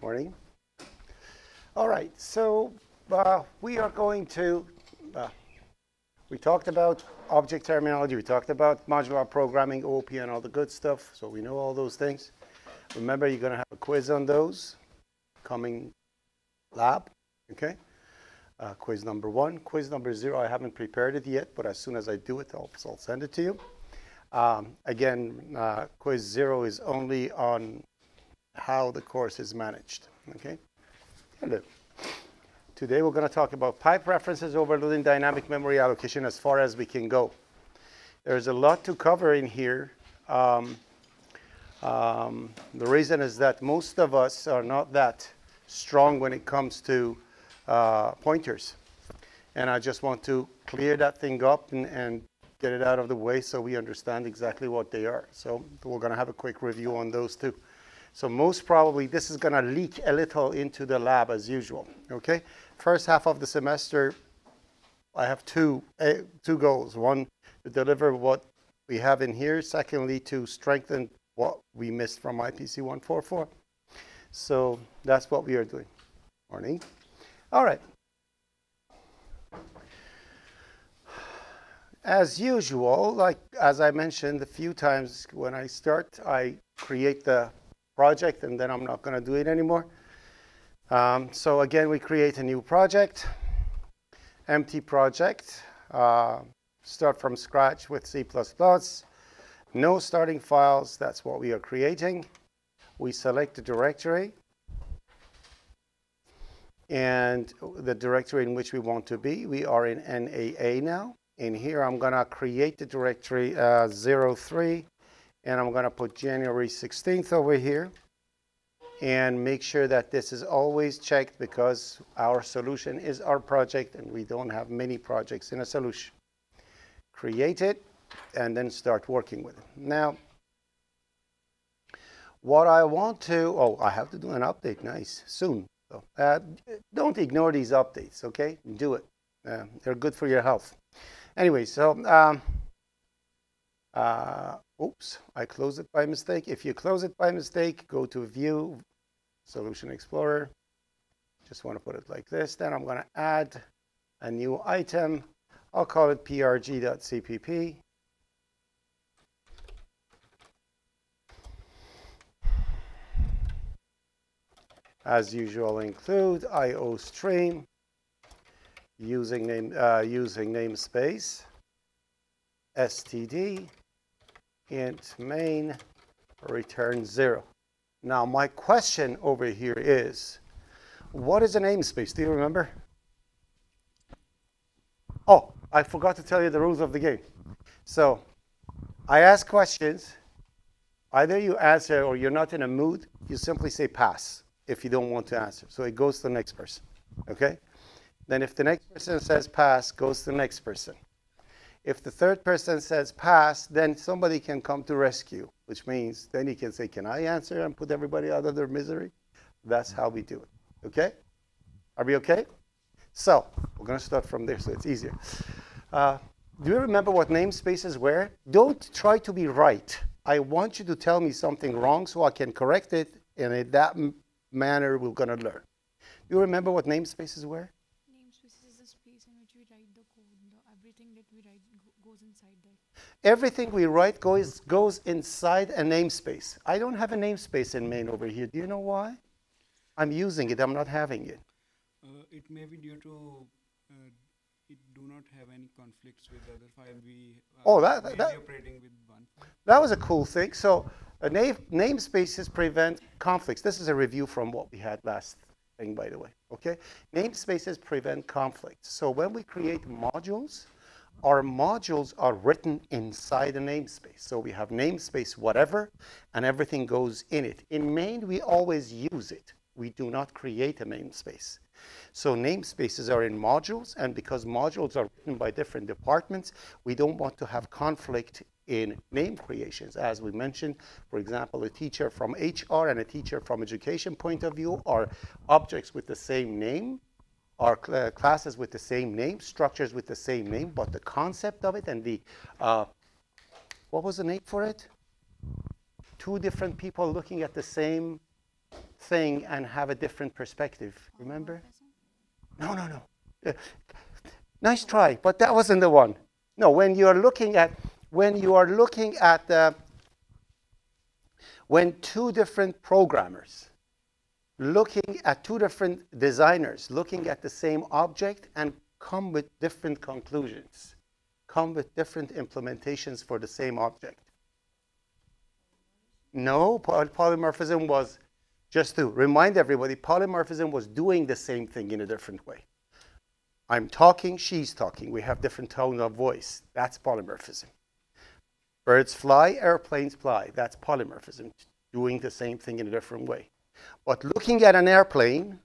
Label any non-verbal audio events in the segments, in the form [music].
Morning. All right, so uh, we are going to, uh, we talked about object terminology, we talked about modular programming, OOP, and all the good stuff, so we know all those things. Remember, you're going to have a quiz on those coming lab, okay? Uh, quiz number one. Quiz number zero, I haven't prepared it yet, but as soon as I do it, I'll, I'll send it to you. Um, again, uh, quiz zero is only on how the course is managed, okay? Hello. Today we're going to talk about type references, overloading dynamic memory allocation as far as we can go. There's a lot to cover in here. Um, um, the reason is that most of us are not that strong when it comes to uh, pointers. And I just want to clear that thing up and, and get it out of the way so we understand exactly what they are. So we're going to have a quick review on those too. So most probably this is going to leak a little into the lab as usual. Okay. First half of the semester, I have two uh, two goals. One, to deliver what we have in here. Secondly, to strengthen what we missed from IPC 144. So that's what we are doing. Morning. All right. As usual, like as I mentioned a few times, when I start, I create the project and then I'm not going to do it anymore. Um, so again, we create a new project, empty project, uh, start from scratch with C++, no starting files, that's what we are creating. We select the directory and the directory in which we want to be. We are in NAA now. In here, I'm going to create the directory uh, 03 and I'm going to put January 16th over here and make sure that this is always checked because our solution is our project and we don't have many projects in a solution. Create it and then start working with it. Now, what I want to, oh, I have to do an update, nice, soon. So, uh, don't ignore these updates, okay? Do it. Uh, they're good for your health. Anyway, so um, uh, oops, I closed it by mistake. If you close it by mistake, go to View, Solution Explorer. Just want to put it like this. Then I'm going to add a new item. I'll call it prg.cpp. As usual, include iostream using name uh, using namespace std int main return zero. Now my question over here is, what is a namespace? Do you remember? Oh, I forgot to tell you the rules of the game. So I ask questions. Either you answer or you're not in a mood, you simply say pass if you don't want to answer. So it goes to the next person. Okay? Then if the next person says pass, goes to the next person. If the third person says pass, then somebody can come to rescue, which means then he can say, Can I answer and put everybody out of their misery? That's how we do it. Okay? Are we okay? So, we're going to start from there so it's easier. Uh, do you remember what namespaces were? Don't try to be right. I want you to tell me something wrong so I can correct it, and in that manner we're going to learn. Do you remember what namespaces were? Everything we write goes, goes inside a namespace. I don't have a namespace in main over here. Do you know why? I'm using it. I'm not having it. Uh, it may be due to uh, it do not have any conflicts with other file. We oh, that, that, operating with one. That was a cool thing. So uh, name, namespaces prevent conflicts. This is a review from what we had last thing, by the way. Okay, namespaces prevent conflicts. So when we create modules, our modules are written inside a namespace. So we have namespace whatever, and everything goes in it. In main, we always use it. We do not create a namespace. So namespaces are in modules, and because modules are written by different departments, we don't want to have conflict in name creations. As we mentioned, for example, a teacher from HR and a teacher from education point of view are objects with the same name, are cl classes with the same name, structures with the same name, but the concept of it and the, uh, what was the name for it? Two different people looking at the same thing and have a different perspective. Remember? No, no, no. Uh, nice try, but that wasn't the one. No, when you are looking at when you are looking at the when two different programmers looking at two different designers looking at the same object and come with different conclusions, come with different implementations for the same object. No, poly- polymorphism was, just to remind everybody, polymorphism was doing the same thing in a different way. I'm talking, she's talking. We have different tone of voice. That's polymorphism. Birds fly, airplanes fly. That's polymorphism, doing the same thing in a different way. But looking at an airplane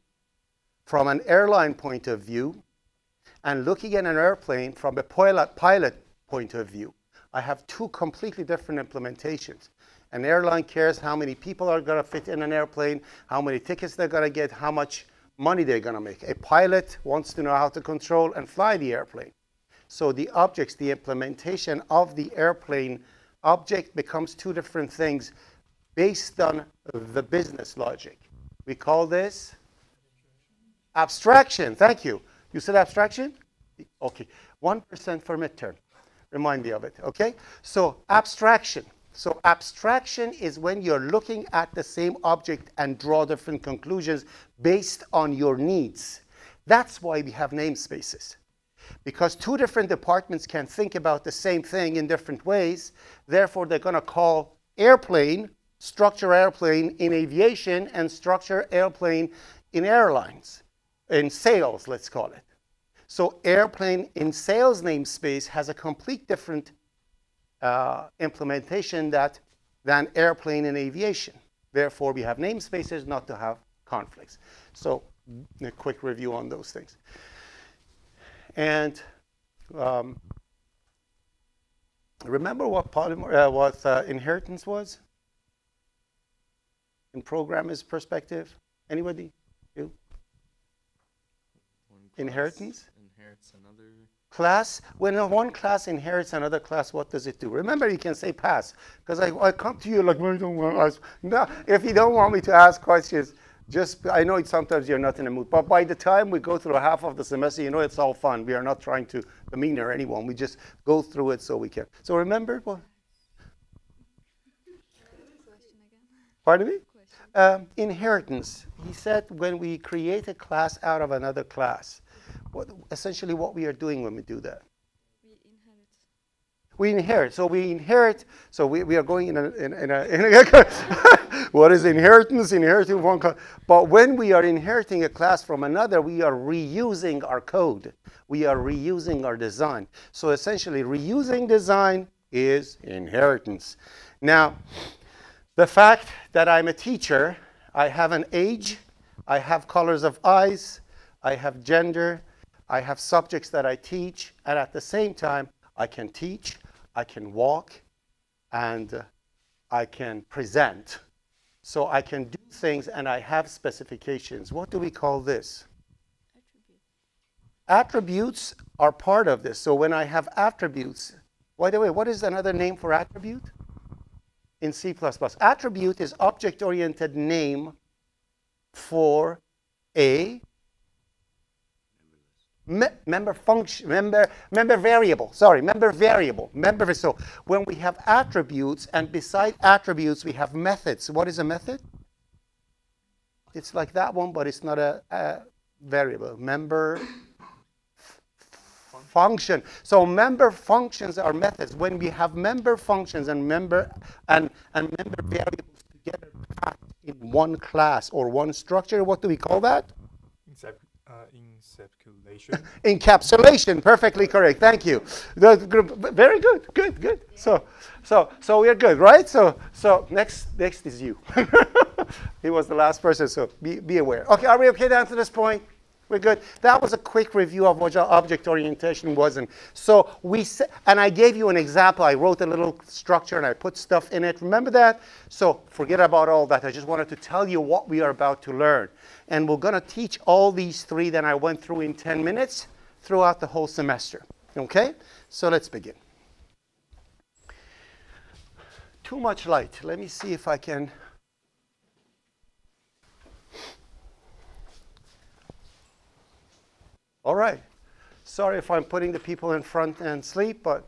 from an airline point of view and looking at an airplane from a pilot, pilot point of view, I have two completely different implementations. An airline cares how many people are going to fit in an airplane, how many tickets they're going to get, how much money they're going to make. A pilot wants to know how to control and fly the airplane. So the objects, the implementation of the airplane object becomes two different things based on the business logic. We call this abstraction. Thank you. You said abstraction? Okay. 1% for midterm. Remind me of it, okay? So abstraction. So abstraction is when you're looking at the same object and draw different conclusions based on your needs. That's why we have namespaces. Because two different departments can think about the same thing in different ways, therefore they're going to call airplane structure airplane in aviation and structure airplane in airlines, in sales, let's call it. So airplane in sales namespace has a complete different uh, implementation that, than airplane in aviation. Therefore, we have namespaces not to have conflicts. So a quick review on those things. And um, remember what, polymer, uh, what uh, inheritance was? In programmer's perspective? Anybody? You? Inheritance? Inherits another. Class, when one class inherits another class, what does it do? Remember, you can say pass, because I, I come to you like, well, don't want to ask. No, if you don't want me to ask questions, just, I know sometimes you're not in the mood, but by the time we go through half of the semester, you know it's all fun. We are not trying to demeanor anyone. We just go through it so we can. So remember what? Pardon me? Um, inheritance. He said when we create a class out of another class, what, essentially what we are doing when we do that. We inherit. We inherit. So we inherit. So we, we are going in a, in, in a, in a [laughs] what is inheritance? Inheriting one class. But when we are inheriting a class from another, we are reusing our code. We are reusing our design. So essentially, reusing design is inheritance. Now, the fact that I'm a teacher, I have an age, I have colors of eyes, I have gender, I have subjects that I teach, and at the same time, I can teach, I can walk, and uh, I can present. So I can do things and I have specifications. What do we call this? Attributes are part of this. So when I have attributes, by the way, what is another name for attribute? In C++. Attribute is object-oriented name for a me member function, member, member variable, sorry, member variable, member, so when we have attributes and beside attributes we have methods. What is a method? It's like that one, but it's not a, a variable. Member function. So member functions are methods. When we have member functions and member and, and member variables together packed in one class or one structure, what do we call that? Encap uh, encapsulation. [laughs] Encapsulation, perfectly correct. Thank you. The, very good, good, good. So, so, so we are good, right? So, so next, next is you. [laughs] he was the last person, so be, be aware. Okay, are we okay down to this point? We're good. That was a quick review of what object orientation was. And so we, and I gave you an example. I wrote a little structure and I put stuff in it. Remember that? So forget about all that. I just wanted to tell you what we are about to learn. And we're going to teach all these three that I went through in 10 minutes throughout the whole semester. Okay? So let's begin. Too much light. Let me see if I can All right. Sorry if I'm putting the people in front and sleep, but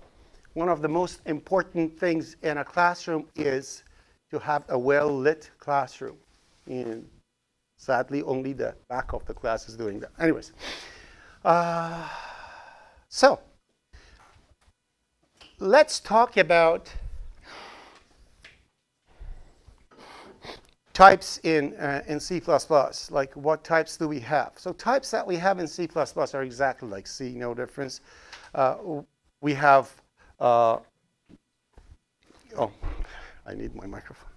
one of the most important things in a classroom is to have a well-lit classroom. And sadly, only the back of the class is doing that. Anyways, uh, so let's talk about types in, uh, in C++, like what types do we have? So types that we have in C++ are exactly like C, no difference. Uh, we have, uh, oh, I need my microphone.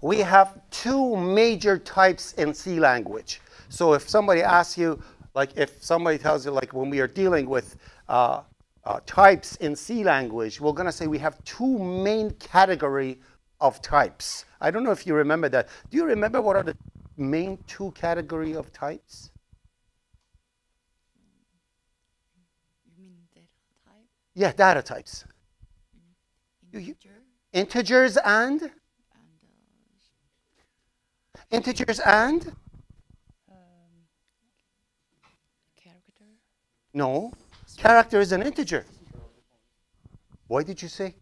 We have two major types in C language. So if somebody asks you, like if somebody tells you, like when we are dealing with uh, types in C language, we're going to say we have two main category of types. I don't know if you remember that. Do you remember what are the main two category of types? You mean data type? Yeah, data types. You- Integers and? and uh, Integers and? um, character. No. Character is an integer. What did you say?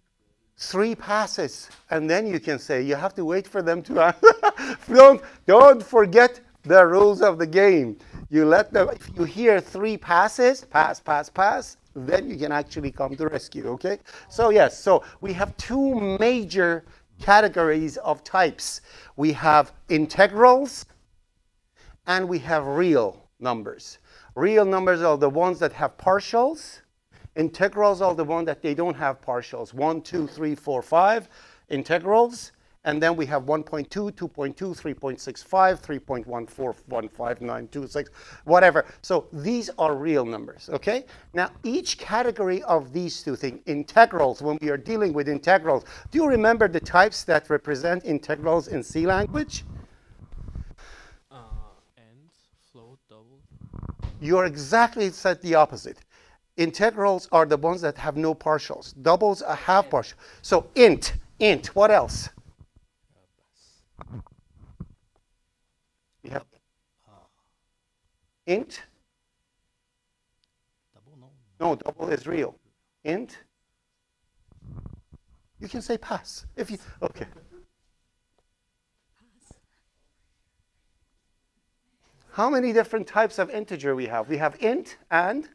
Three passes, and then you can say you have to wait for them to answer. [laughs] don't don't forget the rules of the game. You let them. If you hear three passes, pass, pass, pass, then you can actually come to rescue. Okay. So yes. So we have two major categories of types. We have integrals, and we have real numbers. Real numbers are the ones that have partials. Integrals are the ones that they don't have partials. 1, 2, 3, 4, 5 integrals. And then we have 1.2, 2.2, 3.65, 3.14, 15926, whatever. So these are real numbers, okay? Now, each category of these two things, integrals, when we are dealing with integrals, do you remember the types that represent integrals in C language? Uh, and float double. You're exactly said the opposite. Integrals are the ones that have no partials. Doubles are half partial. So int, int, what else? Have int. No, double is real. Int. You can say pass if you okay. How many different types of integer we have? We have int and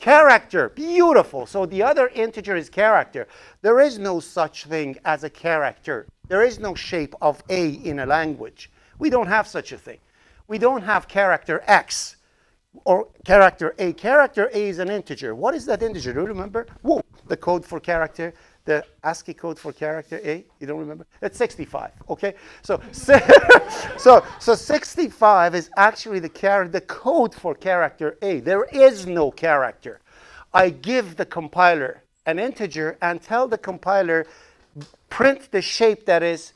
character. Beautiful. So the other integer is character. There is no such thing as a character. There is no shape of A in a language. We don't have such a thing. We don't have character X or character A. Character A is an integer. What is that integer? Do you remember? Whoa, the code for character, the ASCII code for character A. You don't remember? It's 65. Okay, so [laughs] so so 65 is actually the char- the code for character A. There is no character. I give the compiler an integer and tell the compiler print the shape that is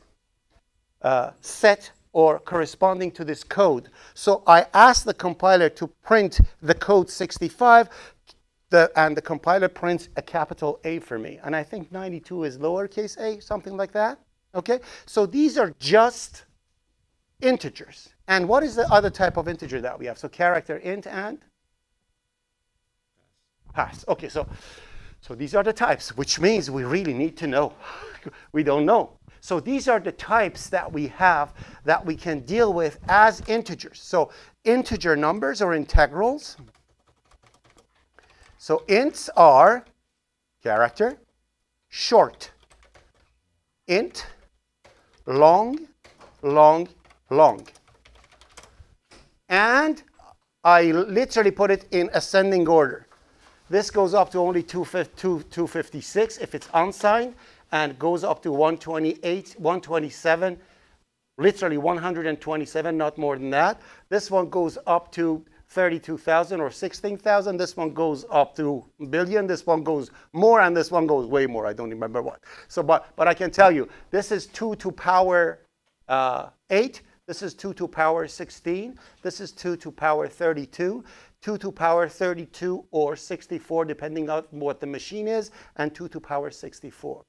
uh, set or corresponding to this code. So I ask the compiler to print the code 65, the, and the compiler prints a capital A for me. And I think 92 is lowercase a, something like that. Okay? So these are just integers. And what is the other type of integer that we have? So character int and pass. Okay, so so these are the types, which means we really need to know. [laughs] we don't know. So these are the types that we have that we can deal with as integers. So integer numbers or integrals. So ints are character, short, int, long, long, long. And I literally put it in ascending order. This goes up to only 256 if it's unsigned, and goes up to 128, 127, literally 127, not more than that. This one goes up to 32,000 or 16,000. This one goes up to billion. This one goes more, and this one goes way more. I don't remember what. So, but, but I can tell you, this is 2 to power uh, 8. This is 2 to power 16. This is 2 to power 32. 2 to power 32 or 64, depending on what the machine is, and 2 to power 64.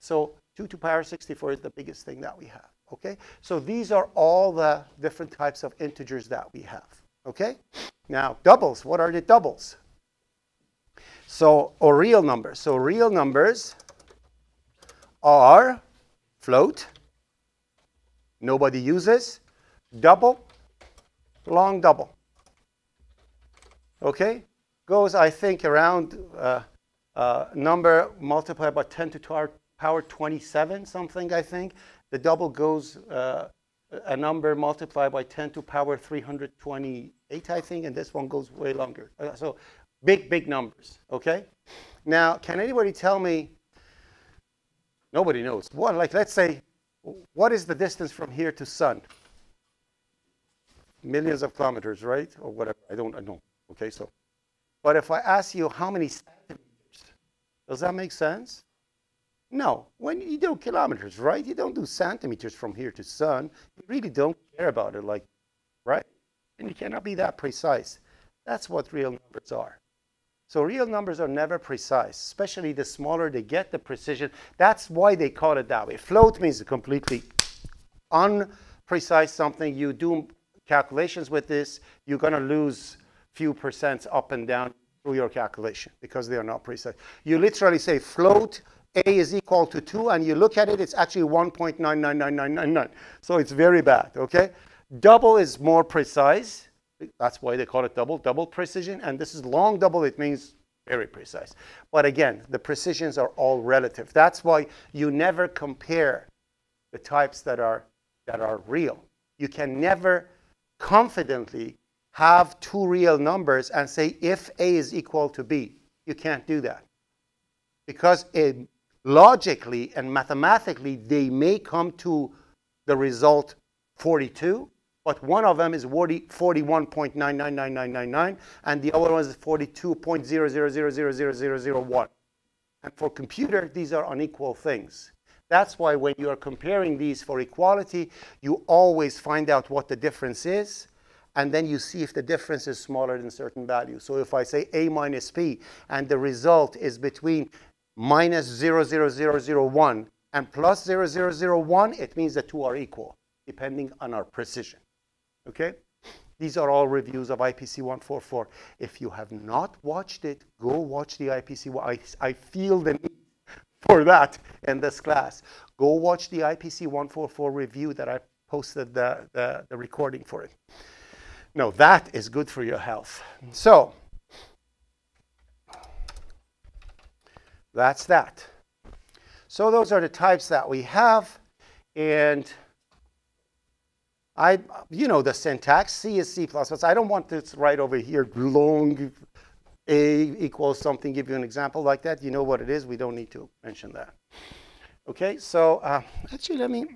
So 2 to power 64 is the biggest thing that we have. Okay? So these are all the different types of integers that we have. Okay? Now, doubles. What are the doubles? So, or real numbers. So real numbers are float, nobody uses, double, long double. Okay? Goes, I think, around uh, uh, number multiplied by 10 to power, power 27, something, I think. The double goes uh, a number multiplied by 10 to power 328, I think, and this one goes way longer. Uh, so big, big numbers, okay? Now, can anybody tell me, nobody knows, what, like, let's say, what is the distance from here to sun? Millions of kilometers, right? Or whatever, I don't I know, okay, so. But if I ask you how many centimeters, does that make sense? No, when you do kilometers, right? You don't do centimeters from here to sun. You really don't care about it, like? And you cannot be that precise. That's what real numbers are. So real numbers are never precise, especially the smaller they get, the precision. That's why they call it that way. Float means a completely unprecise something. You do calculations with this, you're going to lose few percents up and down through your calculation because they are not precise. You literally say float a is equal to 2, and you look at it, it's actually 1.999999. So it's very bad, okay? Double is more precise. That's why they call it double, double precision. And this is long double, it means very precise. But again, the precisions are all relative. That's why you never compare the types that are, that are real. You can never confidently have two real numbers and say if A is equal to B. You can't do that. Because it, logically and mathematically, they may come to the result 42, but one of them is 41.999999, and the other one is 42.000000001. And for computer, these are unequal things. That's why when you are comparing these for equality, you always find out what the difference is, and then you see if the difference is smaller than certain values. So if I say A minus P, and the result is between minus 00001 and plus 0001, it means the two are equal, depending on our precision. Okay? These are all reviews of IPC 144. If you have not watched it, go watch the IPC. I, I feel the need for that in this class. Go watch the IPC 144 review that I posted the, the, the recording for it. No, that is good for your health. So, that's that. So those are the types that we have. And I, you know the syntax, C is C++. I don't want this right over here, long A equals something, give you an example like that. You know what it is. We don't need to mention that. Okay, so uh, actually, let me,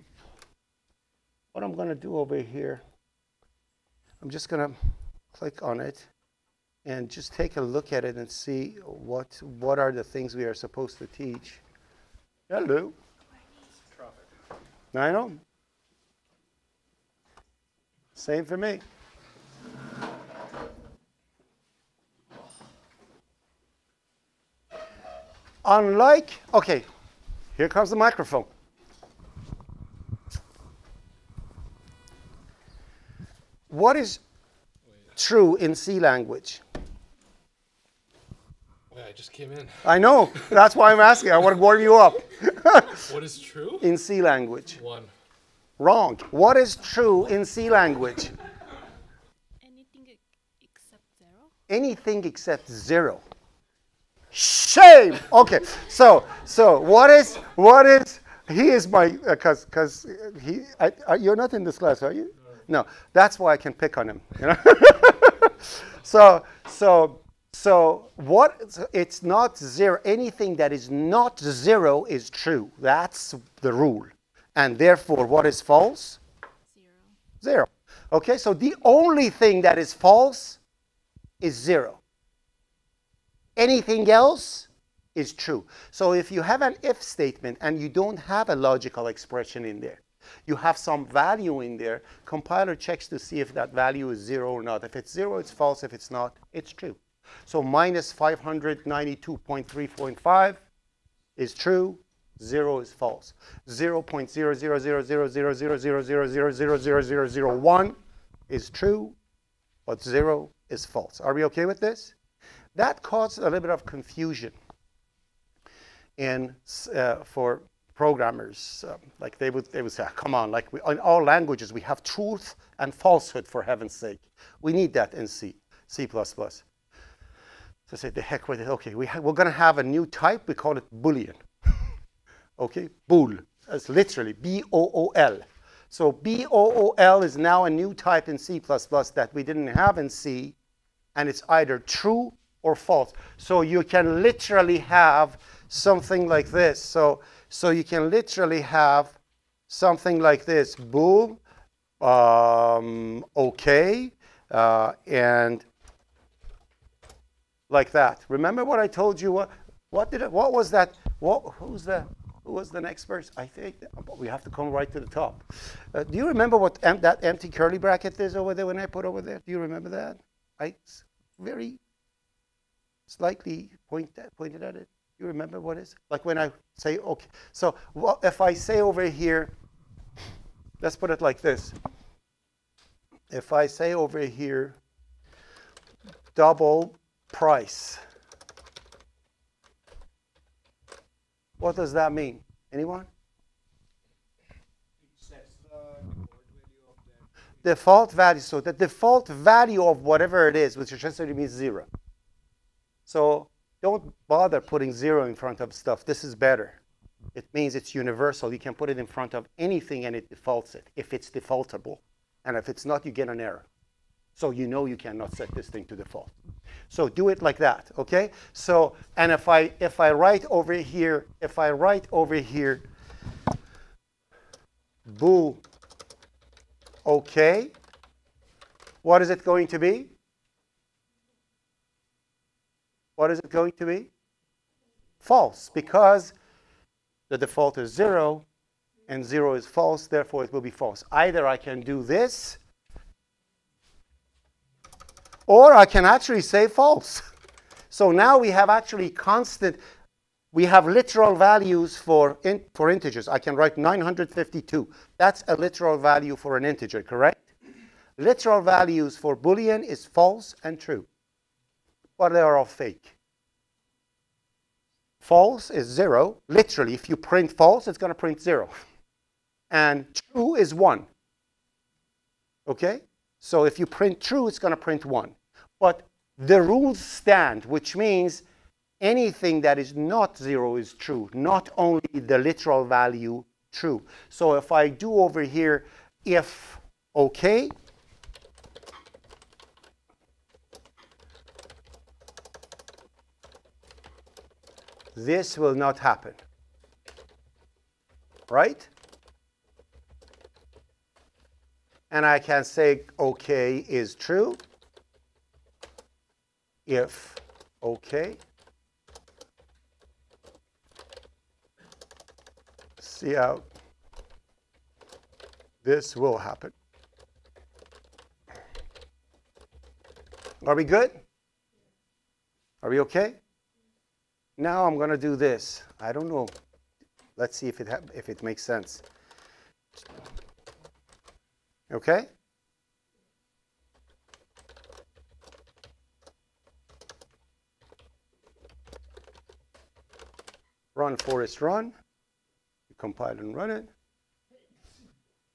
what I'm going to do over here, I'm just going to click on it and just take a look at it and see what, what are the things we are supposed to teach. Hello. I know. Same for me. Unlike, okay, here comes the microphone. What is true in C language? I just came in. I know. That's why I'm asking. I want to warm you up. What is true? in C language. One. Wrong. What is true in C language? Anything except zero? Anything except zero. Shame. Okay. So so what is what is he is my uh, because because he I, I, you're not in this class, are you? No. That's why I can pick on him. You know. [laughs] so so so what it's not zero anything that is not zero is true that's the rule and therefore what is false? Zero. zero. Okay so the only thing that is false is zero. Anything else is true. So if you have an if statement and you don't have a logical expression in there you have some value in there compiler checks to see if that value is zero or not. If it's zero it's false. If it's not it's true. So minus 592.3.5 is true. Zero is false. 0.000000000000001 is true, but zero is false. Are we okay with this? That caused a little bit of confusion in, uh, for programmers. Um, like they would, they would say, "Ah, come on, like we, in all languages, we have truth and falsehood for heaven's sake. We need that in C, C++. So I said, the heck with it. Okay, we we're going to have a new type. We call it Boolean. Okay, bool. It's literally B-O-O-L. So B-O-O-L is now a new type in C++ that we didn't have in C, and it's either true or false. So you can literally have something like this. So, so you can literally have something like this, bool, um, okay, uh, and like that. Remember what I told you? What, what did it, what was that? What, who's the, who was the next person? I think we have to come right to the top. Uh, do you remember what that empty curly bracket is over there when I put over there? Do you remember that? I very slightly point that, pointed at it. You remember what is? Like when I say, okay. So wha- if I say over here, let's put it like this. If I say over here, double price. What does that mean? Anyone? Uh, the default value. Default value. So the default value of whatever it is, which essentially means zero. So don't bother putting zero in front of stuff. This is better. It means it's universal. You can put it in front of anything and it defaults it if it's defaultable. And if it's not, you get an error. So you know you cannot set this thing to default. So do it like that, okay? So, and if I, if I write over here, if I write over here, bool, okay, what is it going to be? What is it going to be? False, because the default is zero, and zero is false, therefore it will be false. Either I can do this, or I can actually say false. [laughs] So now we have actually constant, we have literal values for, in, for integers. I can write 952. That's a literal value for an integer, correct? Literal values for Boolean is false and true, but they are all fake. False is zero. Literally, if you print false, it's going to print zero. [laughs] And true is one. Okay? So if you print true, it's going to print one. But the rules stand, which means anything that is not zero is true, not only the literal value true. So if I do over here, if okay, this will not happen. Right? And I can say okay is true if okay. See out. This will happen. Are we good? Are we okay? Now I'm going to do this. I don't know. Let's see if it if it makes sense. Okay? Run, Forrest, run. You compile and run it.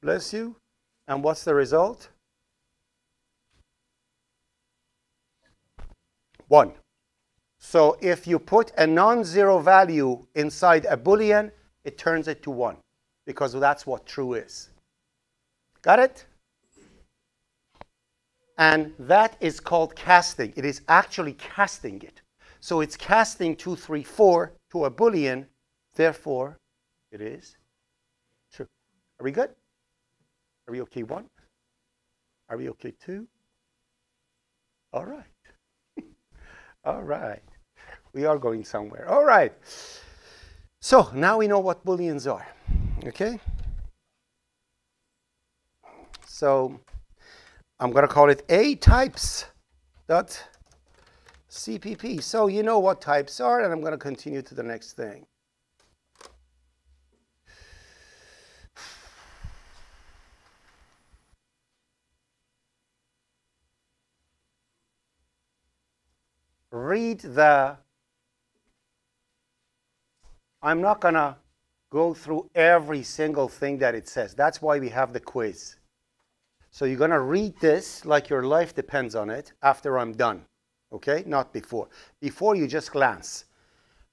Bless you. And what's the result? One. So if you put a non-zero value inside a Boolean, it turns it to one because that's what true is. Got it? And that is called casting. It is actually casting it. So it's casting 2, 3, 4 to a Boolean. Therefore, it is true. Are we good? Are we okay, one? Are we okay, two? All right. [laughs] All right. We are going somewhere. All right. So now we know what Booleans are. Okay? So I'm going to call it A types dot CPP. So you know what types are, and I'm going to continue to the next thing. Read the, I'm not going to go through every single thing that it says. That's why we have the quiz. So you're going to read this like your life depends on it after I'm done. Okay? Not before. Before you just glance.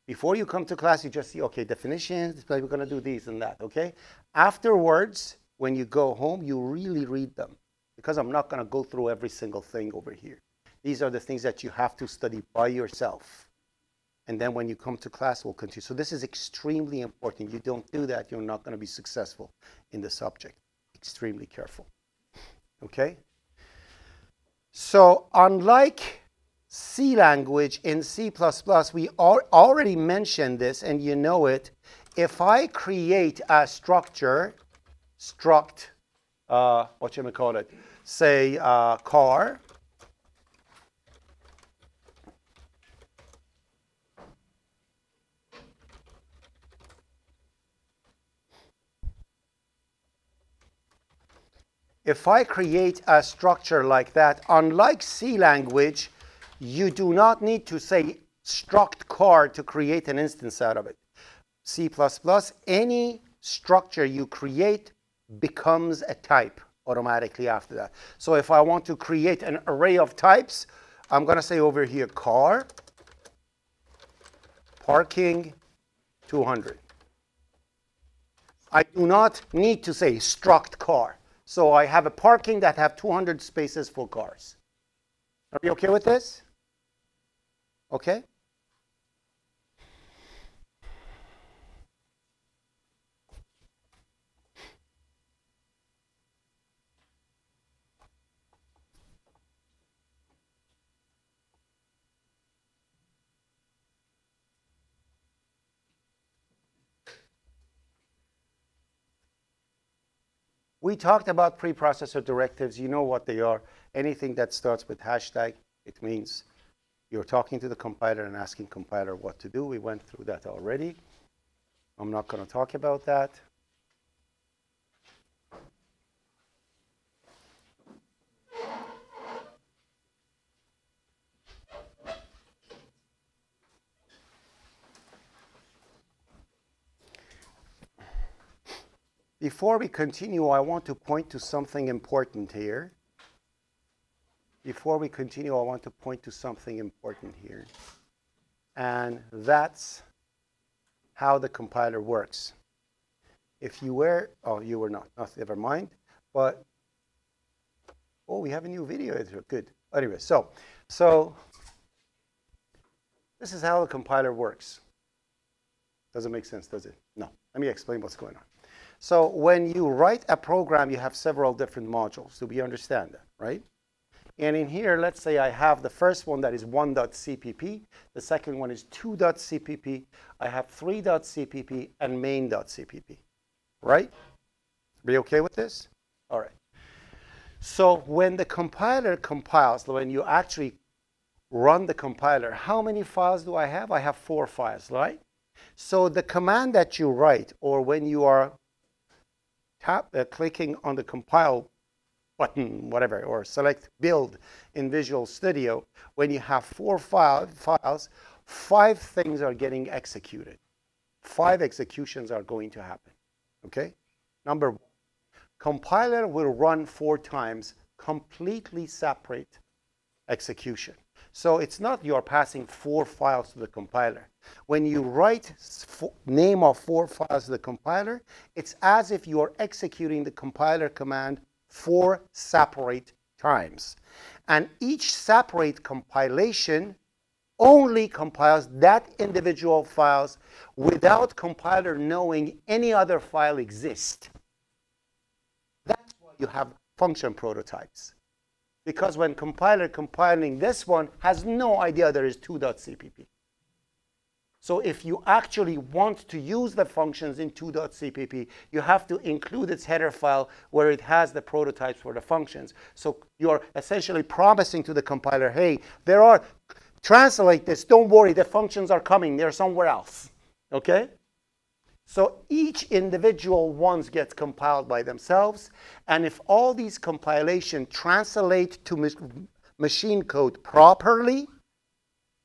Before you come to class, you just see, okay, definitions, we're going to do these and that. Okay? Afterwards, when you go home, you really read them because I'm not going to go through every single thing over here. These are the things that you have to study by yourself. And then when you come to class, we'll continue. So this is extremely important. You don't do that, you're not going to be successful in the subject. Extremely careful. Okay? So unlike C language in C++, we al already mentioned this and you know it. If I create a structure, struct, uh, what you call it, say uh, car, if I create a structure like that, unlike C language, you do not need to say struct car to create an instance out of it. C++, any structure you create becomes a type automatically after that. So if I want to create an array of types, I'm going to say over here car, parking, 200. I do not need to say struct car. So I have a parking that have 200 spaces for cars. Are you okay with this? Okay? We talked about preprocessor directives. You know what they are. Anything that starts with hashtag, it means you're talking to the compiler and asking compiler what to do. We went through that already. I'm not going to talk about that. Before we continue, I want to point to something important here. Before we continue, I want to point to something important here. And that's how the compiler works. If you were, oh, you were not, oh, never mind. But, oh, we have a new video editor, good. Anyway, so, so this is how the compiler works. Doesn't make sense, does it? No. Let me explain what's going on. So when you write a program, you have several different modules. Do we understand that, right? And in here, let's say I have the first one that is 1.cpp. The second one is 2.cpp. I have 3.cpp and main.cpp, right? Be okay with this? All right. So when the compiler compiles, when you actually run the compiler, how many files do I have? I have four files, right? So the command that you write, or when you are tap, uh, clicking on the compile button, whatever, or select build in Visual Studio, when you have four file, files, five things are getting executed. Five executions are going to happen, okay? Number one, compiler will run four times completely separate execution. So it's not you're passing four files to the compiler. When you write name of four files to the compiler, it's as if you are executing the compiler command four separate times. And each separate compilation only compiles that individual files without compiler knowing any other file exists. That's why you have function prototypes. Because when compiler compiling this one has no idea there is 2.cpp. So if you actually want to use the functions in 2.cpp, you have to include its header file where it has the prototypes for the functions. So you're essentially promising to the compiler, hey, there are, translate this, don't worry, the functions are coming, they're somewhere else, okay? So each individual ones gets compiled by themselves, and if all these compilation translate to machine code properly,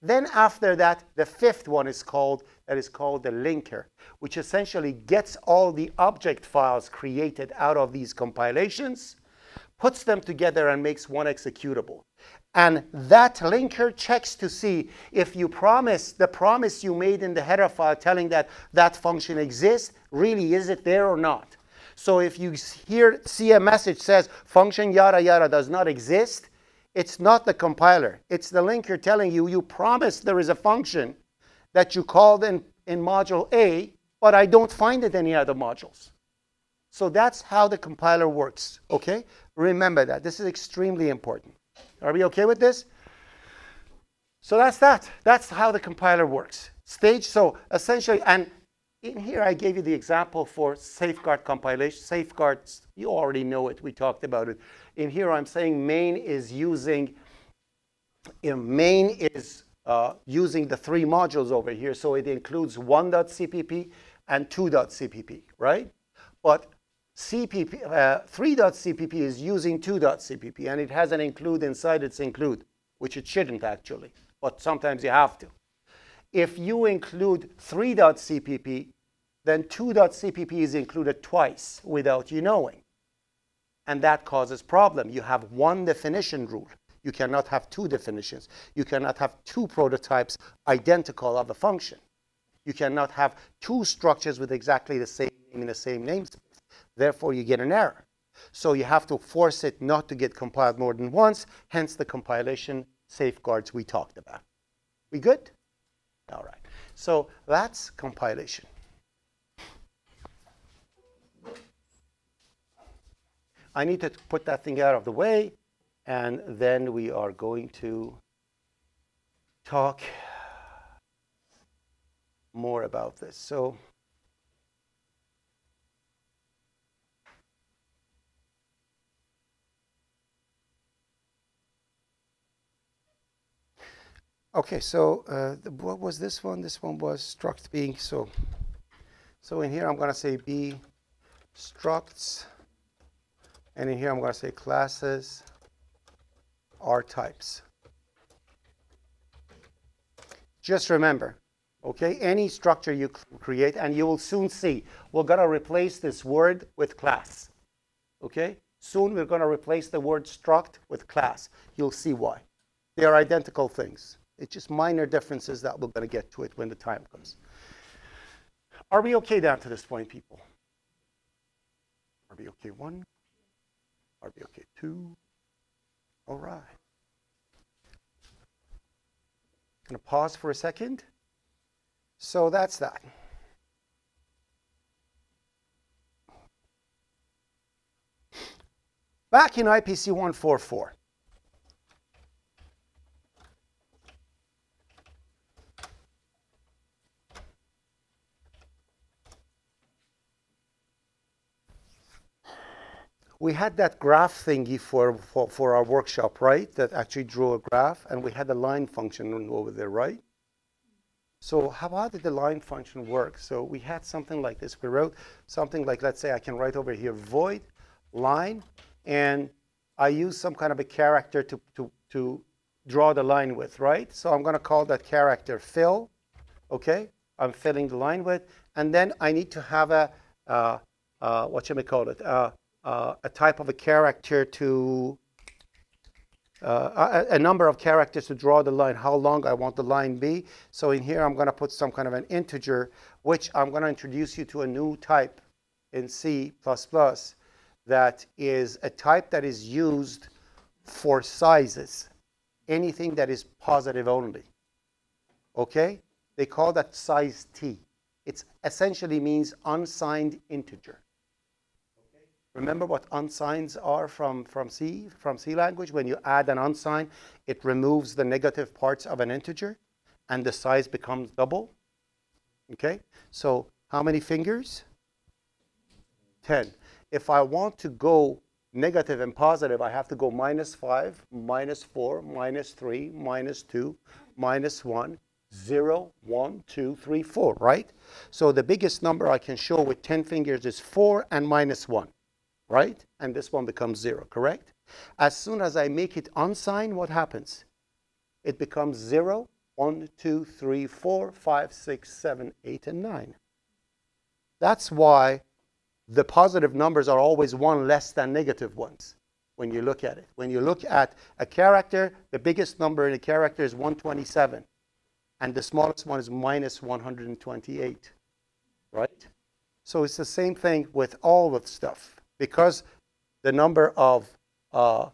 Then after that, the fifth one is called, that is called the linker, which essentially gets all the object files created out of these compilations, puts them together and makes one executable. And that linker checks to see if you promise, the promise you made in the header file telling that that function exists, really is it there or not? So if you hear, see a message says function yada yada does not exist, it's not the compiler. It's the linker telling you you promised there is a function that you called in, in module A, but I don't find it in any other modules. So that's how the compiler works, okay? Remember that. This is extremely important. Are we okay with this? So that's that. That's how the compiler works. Stage, so essentially, and in here I gave you the example for safeguard compilation. Safeguards, you already know it. We talked about it. In here I'm saying main is using, in main is uh, using the three modules over here. So it includes 1.cpp and 2.cpp, right? But CPP, uh, 3.cpp is using 2.cpp, and it has an include inside its include, which it shouldn't actually, but sometimes you have to. If you include 3.cpp, then 2.cpp is included twice without you knowing. And that causes problem. You have one definition rule. You cannot have two definitions. You cannot have two prototypes identical of a function. You cannot have two structures with exactly the same name in the same namespace. Therefore, you get an error. So you have to force it not to get compiled more than once, hence the compilation safeguards we talked about. We good? All right. So that's compilation. I need to put that thing out of the way, and then we are going to talk more about this. So Okay, so uh, the, what was this one? This one was struct being so. So in here I'm going to say b structs, and in here I'm going to say classes are types. Just remember, okay, any structure you create, and you will soon see, we're going to replace this word with class. Okay, soon we're going to replace the word struct with class. You'll see why. They are identical things. It's just minor differences that we're going to get to it when the time comes. Are we okay down to this point, people? Are we okay one? Okay two? All right. To pause for a second. So that's that. Back in IPC 144, we had that graph thingy for, for, for our workshop, right? That actually drew a graph, and we had a line function over there, right? So how, how did the line function work? So we had something like this. We wrote something like, let's say I can write over here, void line, and I use some kind of a character to, to, to draw the line with, right? So I'm going to call that character fill, okay? I'm filling the line with, and then I need to have a, uh, uh, what should we call it? Uh, uh, a type of a character to uh, a, a, number of characters to draw the line, how long I want the line be. So in here, I'm going to put some kind of an integer, which I'm going to introduce you to a new type in C++ that is a type that is used for sizes, anything that is positive only. Okay? They call that size_t. It essentially means unsigned integer. Remember what unsigns are from, from C, from C language? When you add an unsign, it removes the negative parts of an integer and the size becomes double. Okay, so how many fingers? 10. If I want to go negative and positive, I have to go minus 5, minus 4, minus 3, minus 2, minus 1, 0, 1, 2, 3, 4, right? So the biggest number I can show with 10 fingers is 4 and minus 1 right? And this one becomes zero, correct? As soon as I make it unsigned, what happens? It becomes zero 1, 2, 3, 4, 5, 6, 7, 8, and 9. That's why the positive numbers are always one less than negative ones when you look at it. When you look at a character, the biggest number in a character is 127, and the smallest one is minus 128, right? So it's the same thing with all of stuff. Because the number of uh,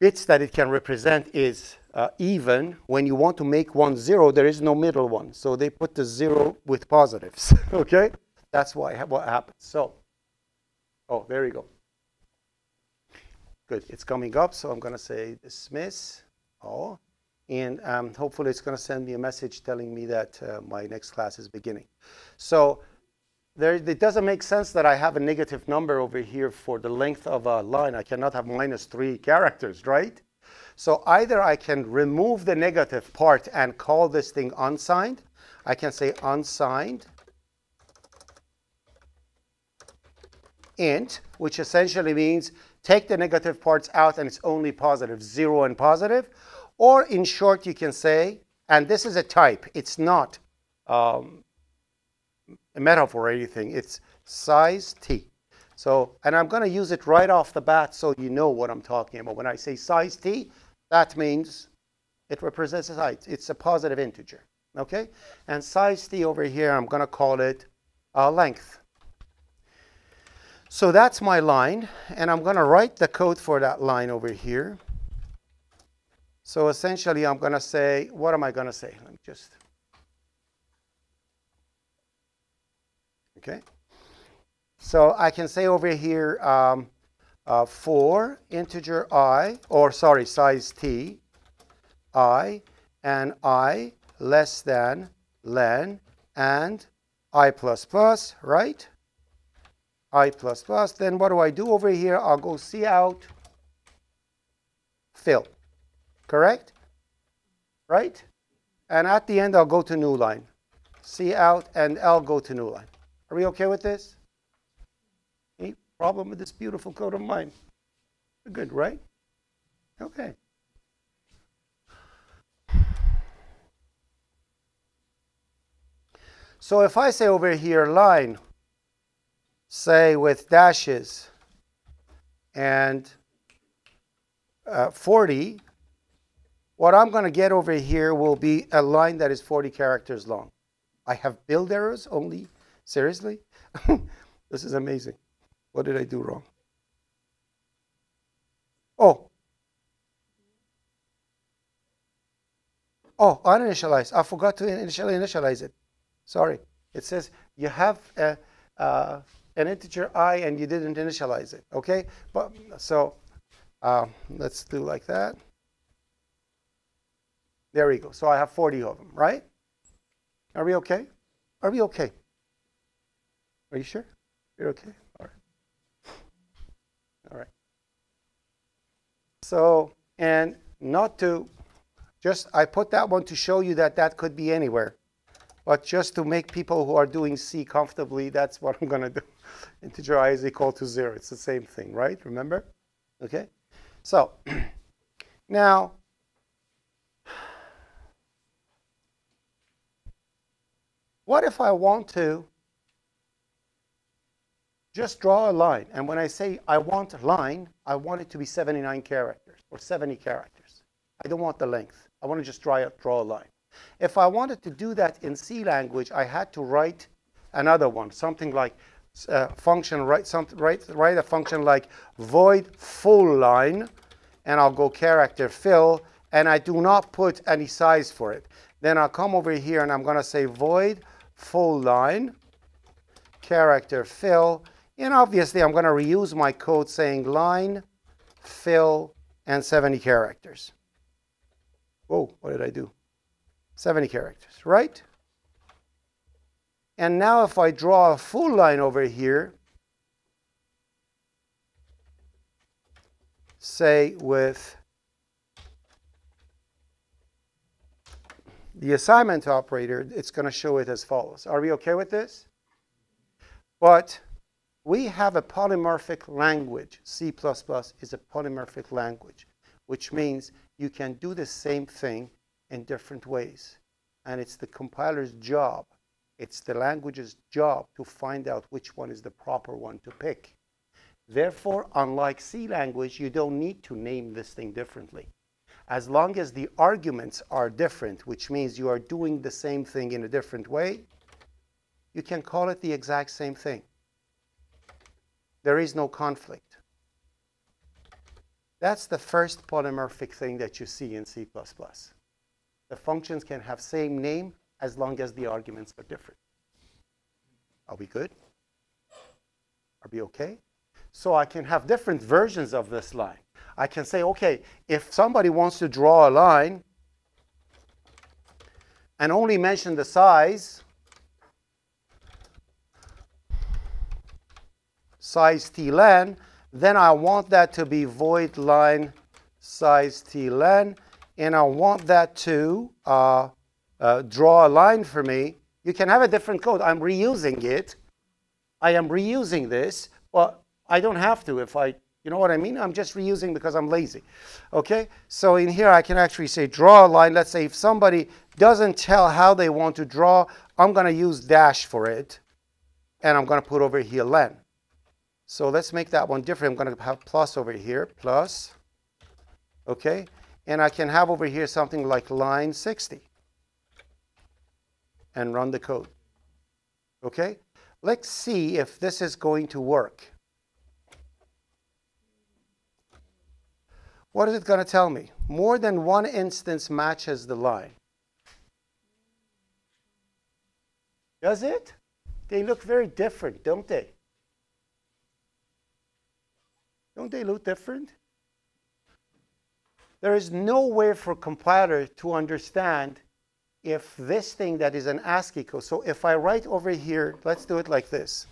bits that it can represent is uh, even, when you want to make one zero, there is no middle one. So they put the zero with positives, [laughs] okay? That's why what happens. So, oh, there you go. Good, it's coming up, so I'm going to say dismiss oh, And um, hopefully it's going to send me a message telling me that uh, my next class is beginning. So there, it doesn't make sense that I have a negative number over here for the length of a line. I cannot have minus three characters, right? So either I can remove the negative part and call this thing unsigned. I can say unsigned int, which essentially means take the negative parts out and it's only positive, zero and positive. Or in short, you can say, and this is a type, it's not um, a metaphor or anything, it's size_t. So, and I'm going to use it right off the bat so you know what I'm talking about. When I say size_t, that means it represents a height. It's a positive integer, okay? And size_t over here, I'm going to call it uh, length. So that's my line, and I'm going to write the code for that line over here. So essentially, I'm going to say, what am I going to say? Let me just, okay. So I can say over here, um, uh, for integer i, or sorry, size_t, i, and i less than len, and i plus plus, right? i plus plus. Then what do I do over here? I'll go cout, fill. Correct? Right? And at the end, I'll go to new line. cout and L go to new line. Are we okay with this? Any problem with this beautiful code of mine? We're good, right? Okay. So if I say over here line, say with dashes and uh, 40, what I'm going to get over here will be a line that is 40 characters long. I have build errors only? Seriously? [laughs] this is amazing. What did I do wrong? Oh. Oh, uninitialized. I forgot to initially initialize it. Sorry. It says you have a, uh, an integer i and you didn't initialize it. Okay? But so uh, let's do like that. There we go. So I have 40 of them, right? Are we okay? Are we okay? Are you sure? You're okay? All right. All right. So, and not to, just, I put that one to show you that that could be anywhere. But just to make people who are doing C comfortably, that's what I'm going to do. [laughs] Integer i is equal to 0. It's the same thing, right? Remember? Okay? So, [clears throat] now, what if I want to just draw a line? And when I say I want a line, I want it to be 79 characters or 70 characters. I don't want the length. I want to just draw, draw a line. If I wanted to do that in C language, I had to write another one, something like uh, function, write, something, write, write a function like void full line, and I'll go character fill, and I do not put any size for it. Then I'll come over here and I'm going to say void full line, character fill, and obviously I'm going to reuse my code saying line, fill, and 70 characters. Whoa, what did I do? 70 characters, right? And now if I draw a full line over here, say with the assignment operator, it's going to show it as follows. Are we okay with this? But we have a polymorphic language. C++ is a polymorphic language, which means you can do the same thing in different ways. And it's the compiler's job, it's the language's job to find out which one is the proper one to pick. Therefore, unlike C language, you don't need to name this thing differently. As long as the arguments are different, which means you are doing the same thing in a different way, you can call it the exact same thing. There is no conflict. That's the first polymorphic thing that you see in C++. The functions can have same name as long as the arguments are different. Are we good? Are we okay? So I can have different versions of this line. I can say, okay, if somebody wants to draw a line and only mention the size, size_t len, then I want that to be void line size_t len, and I want that to uh, uh, draw a line for me. You can have a different code. I'm reusing it. I am reusing this, but I don't have to if I, you know what I mean? I'm just reusing because I'm lazy. Okay? So in here I can actually say draw a line. Let's say if somebody doesn't tell how they want to draw, I'm going to use dash for it. And I'm going to put over here len. So let's make that one different. I'm going to have plus over here, plus. Okay? And I can have over here something like line 60 and run the code. Okay? Let's see if this is going to work. What is it going to tell me? More than one instance matches the line. Does it? They look very different, don't they? Don't they look different? There is no way for compiler to understand if this thing that is an ASCII code. So if I write over here, let's do it like this.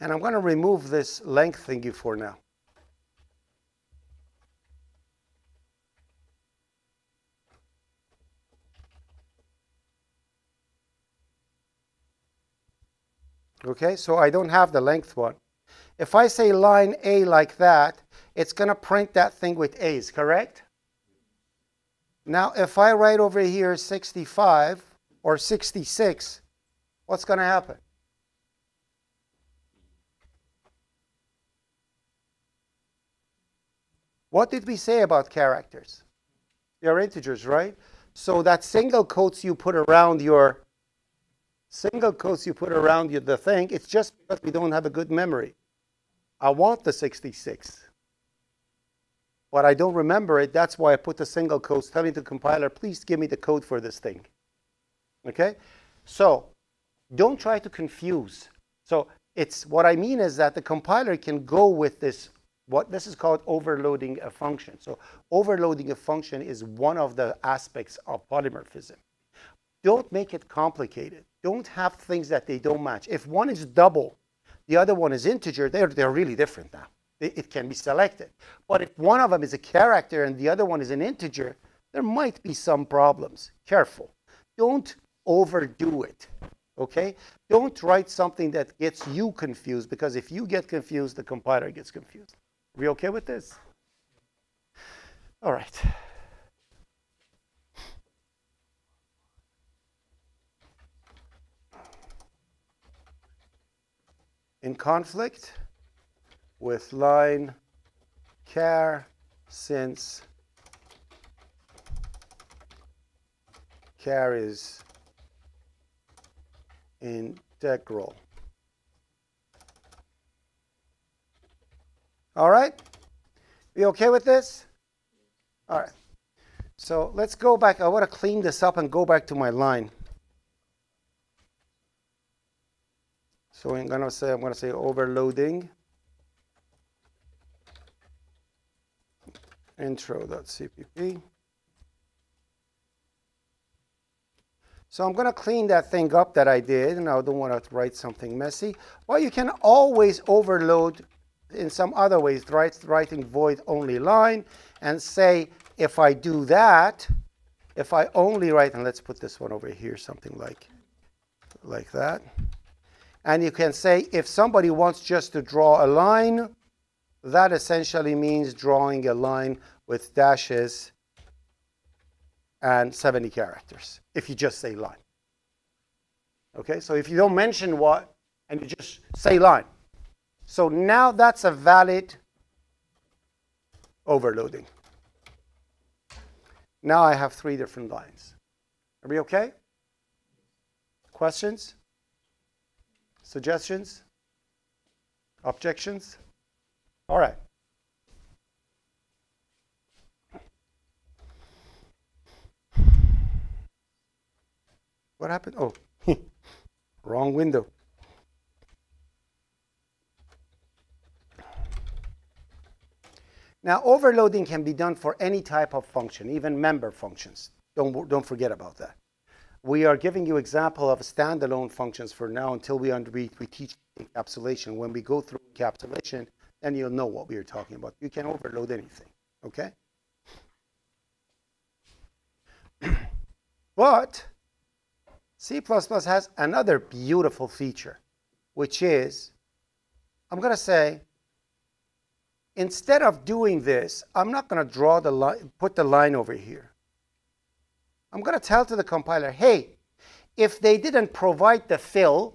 And I'm going to remove this length thingy for now. Okay, so I don't have the length one. If I say line A like that, it's going to print that thing with A's, correct? Now, if I write over here 65 or 66, what's going to happen? What did we say about characters? They're integers, right? So that single quotes you put around your single quotes you put around you, the thing, it's just because we don't have a good memory. I want the 66. But I don't remember it. That's why I put the single quotes telling the compiler, please give me the code for this thing. Okay? So don't try to confuse. So it's what I mean is that the compiler can go with this what this is called overloading a function. So overloading a function is one of the aspects of polymorphism. Don't make it complicated. Don't have things that they don't match. If one is double, the other one is integer, they're, they're really different now. It, it can be selected. But if one of them is a character and the other one is an integer, there might be some problems. Careful. Don't overdo it. Okay? Don't write something that gets you confused because if you get confused, the compiler gets confused. We okay with this? All right. In conflict with line char since char is integral. All right? You okay with this? All right. So let's go back. I want to clean this up and go back to my line. So I'm going to say, I'm going to say overloading intro.cpp. So I'm going to clean that thing up that I did, and I don't want to write something messy. Well, you can always overload in some other ways, write, writing void only line and say, if I do that, if I only write, and let's put this one over here, something like, like that. And you can say if somebody wants just to draw a line, that essentially means drawing a line with dashes and 70 characters, if you just say line. Okay, so if you don't mention what, and you just say line. So now that's a valid overloading. Now I have three different lines. Are we okay? Questions? Suggestions? Objections? All right. What happened? Oh, [laughs] wrong window. Now, overloading can be done for any type of function, even member functions. Don't, don't forget about that. We are giving you example of standalone functions for now until we, we, we teach encapsulation. When we go through encapsulation, then you'll know what we are talking about. You can overload anything, okay? [clears throat] but C++ has another beautiful feature, which is, I'm going to say, instead of doing this, I'm not going to draw the line, put the line over here. I'm going to tell to the compiler, hey, if they didn't provide the fill,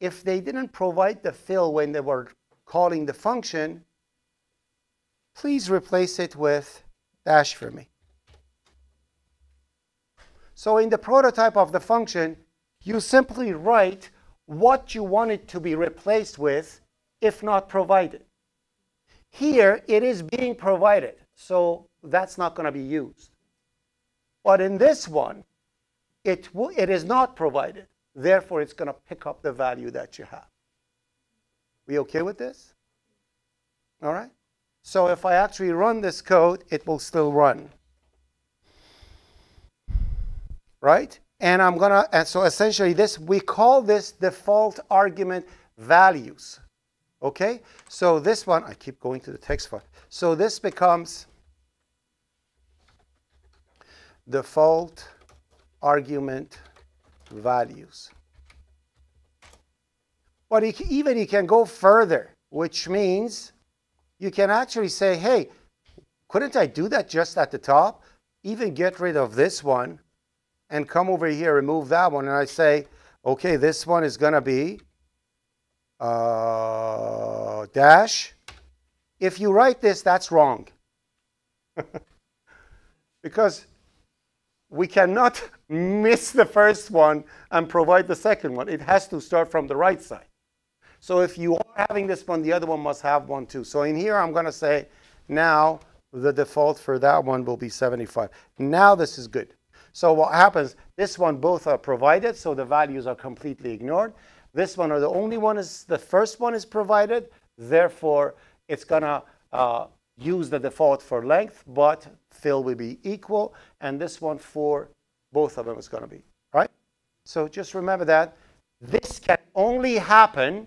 if they didn't provide the fill when they were calling the function, please replace it with dash for me. So in the prototype of the function, you simply write what you want it to be replaced with if not provided. Here, it is being provided, so that's not going to be used. But in this one, it, it is not provided. Therefore, it's going to pick up the value that you have. We okay with this? All right? So if I actually run this code, it will still run. Right? And I'm going to, and so essentially this, we call this default argument values. Okay? So this one, I keep going to the text file. So this becomes default argument values. But even you can go further, which means you can actually say, hey, couldn't I do that just at the top? Even get rid of this one and come over here, remove that one, and I say, okay, this one is going to be uh, dash. If you write this, that's wrong. [laughs] because we cannot [laughs] miss the first one and provide the second one. It has to start from the right side. So if you are having this one, the other one must have one too. So in here, I'm going to say now the default for that one will be 75. Now this is good. So what happens, this one both are provided, so the values are completely ignored. This one, or the only one is, the first one is provided, therefore it's going to uh, use the default for length, but fill will be equal, and this one for both of them is going to be, right? So just remember that this can only happen,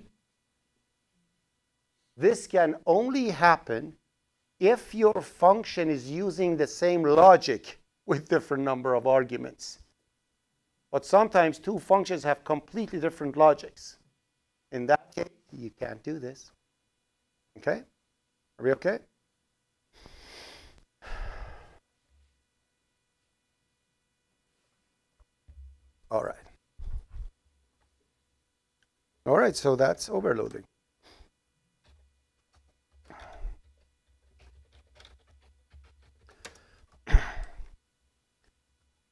this can only happen if your function is using the same logic with different number of arguments. But sometimes two functions have completely different logics. In that case, you can't do this. Okay? Are we okay? All right. All right, so that's overloading.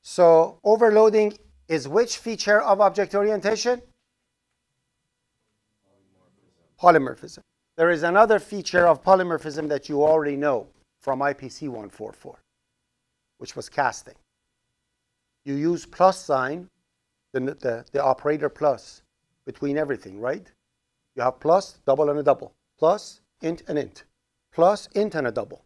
So overloading is which feature of object orientation? Polymorphism. There is another feature of polymorphism that you already know from IPC 144, which was casting. You use plus sign the, the, the operator plus between everything, right? You have plus, double, and a double. Plus, int, and int. Plus, int, and a double.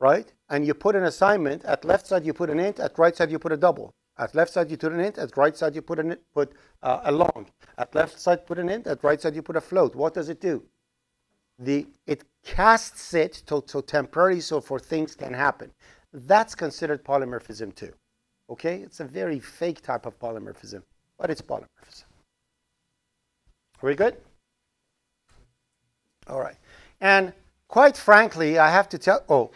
Right? And you put an assignment. At left side, you put an int. At right side, you put a double. At left side, you put an int. At right side, you put, an, put uh, a long. At left side, put an int. At right side, you put a float. What does it do? The, it casts it to, to temporary so for things can happen. that's considered polymorphism too. Okay? It's a very fake type of polymorphism, but it's polymorphism. Are we good? All right. And quite frankly, I have to tell, oh,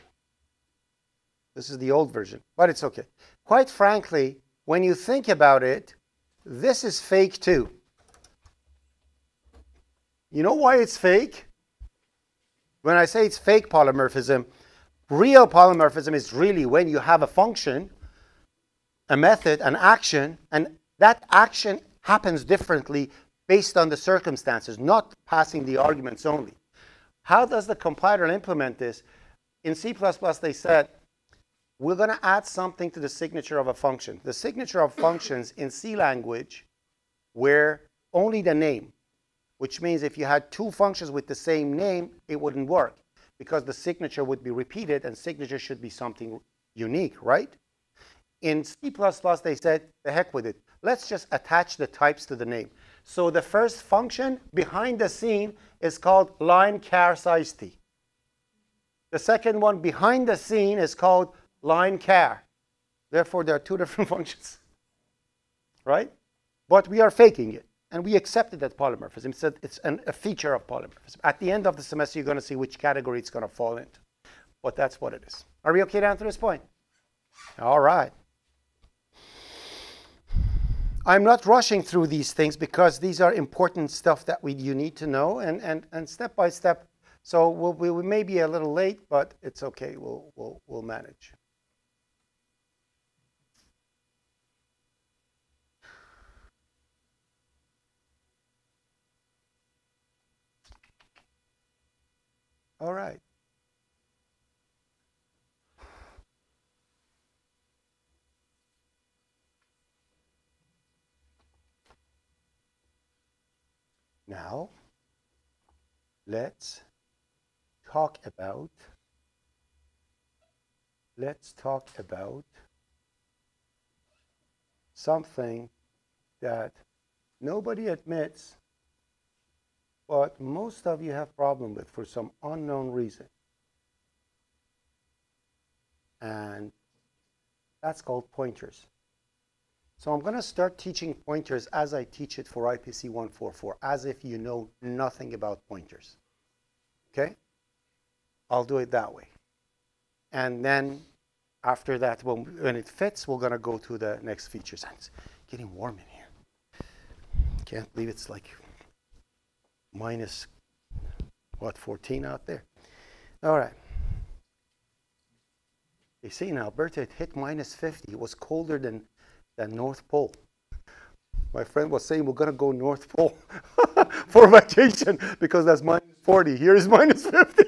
this is the old version, but it's okay. Quite frankly, when you think about it, this is fake too. You know why it's fake? When I say it's fake polymorphism, real polymorphism is really when you have a function, a method, an action, and that action happens differently based on the circumstances, not passing the arguments only. How does the compiler implement this? In C++, they said, we're going to add something to the signature of a function. The signature of functions in C language were only the name, which means if you had two functions with the same name, it wouldn't work because the signature would be repeated and signature should be something unique, right? In C++, they said, the heck with it. Let's just attach the types to the name. So the first function behind the scene is called line char size_t. The second one behind the scene is called line char. Therefore, there are two [laughs] different functions, right? But we are faking it, and we accepted that polymorphism. It's, a, it's an, a feature of polymorphism. At the end of the semester, you're going to see which category it's going to fall into. But that's what it is. Are we okay down to this point? All right. I'm not rushing through these things because these are important stuff that we you need to know and, and, and step by step. So we'll, we, we may be a little late, but it's okay. We'll, we'll, we'll manage. All right. Now, let's talk about let's talk about something that nobody admits but most of you have problem with for some unknown reason. And that's called pointers. So I'm going to start teaching pointers as I teach it for IPC 144, as if you know nothing about pointers. Okay? I'll do it that way. And then after that, when, when it fits, we're going to go to the next features. And it's getting warm in here. Can't believe it's like minus, what, 14 out there? All right. You see, in Alberta, it hit minus 50. It was colder than, than North Pole. My friend was saying we're going to go North Pole [laughs] for vacation because that's minus 40. Here is minus 50.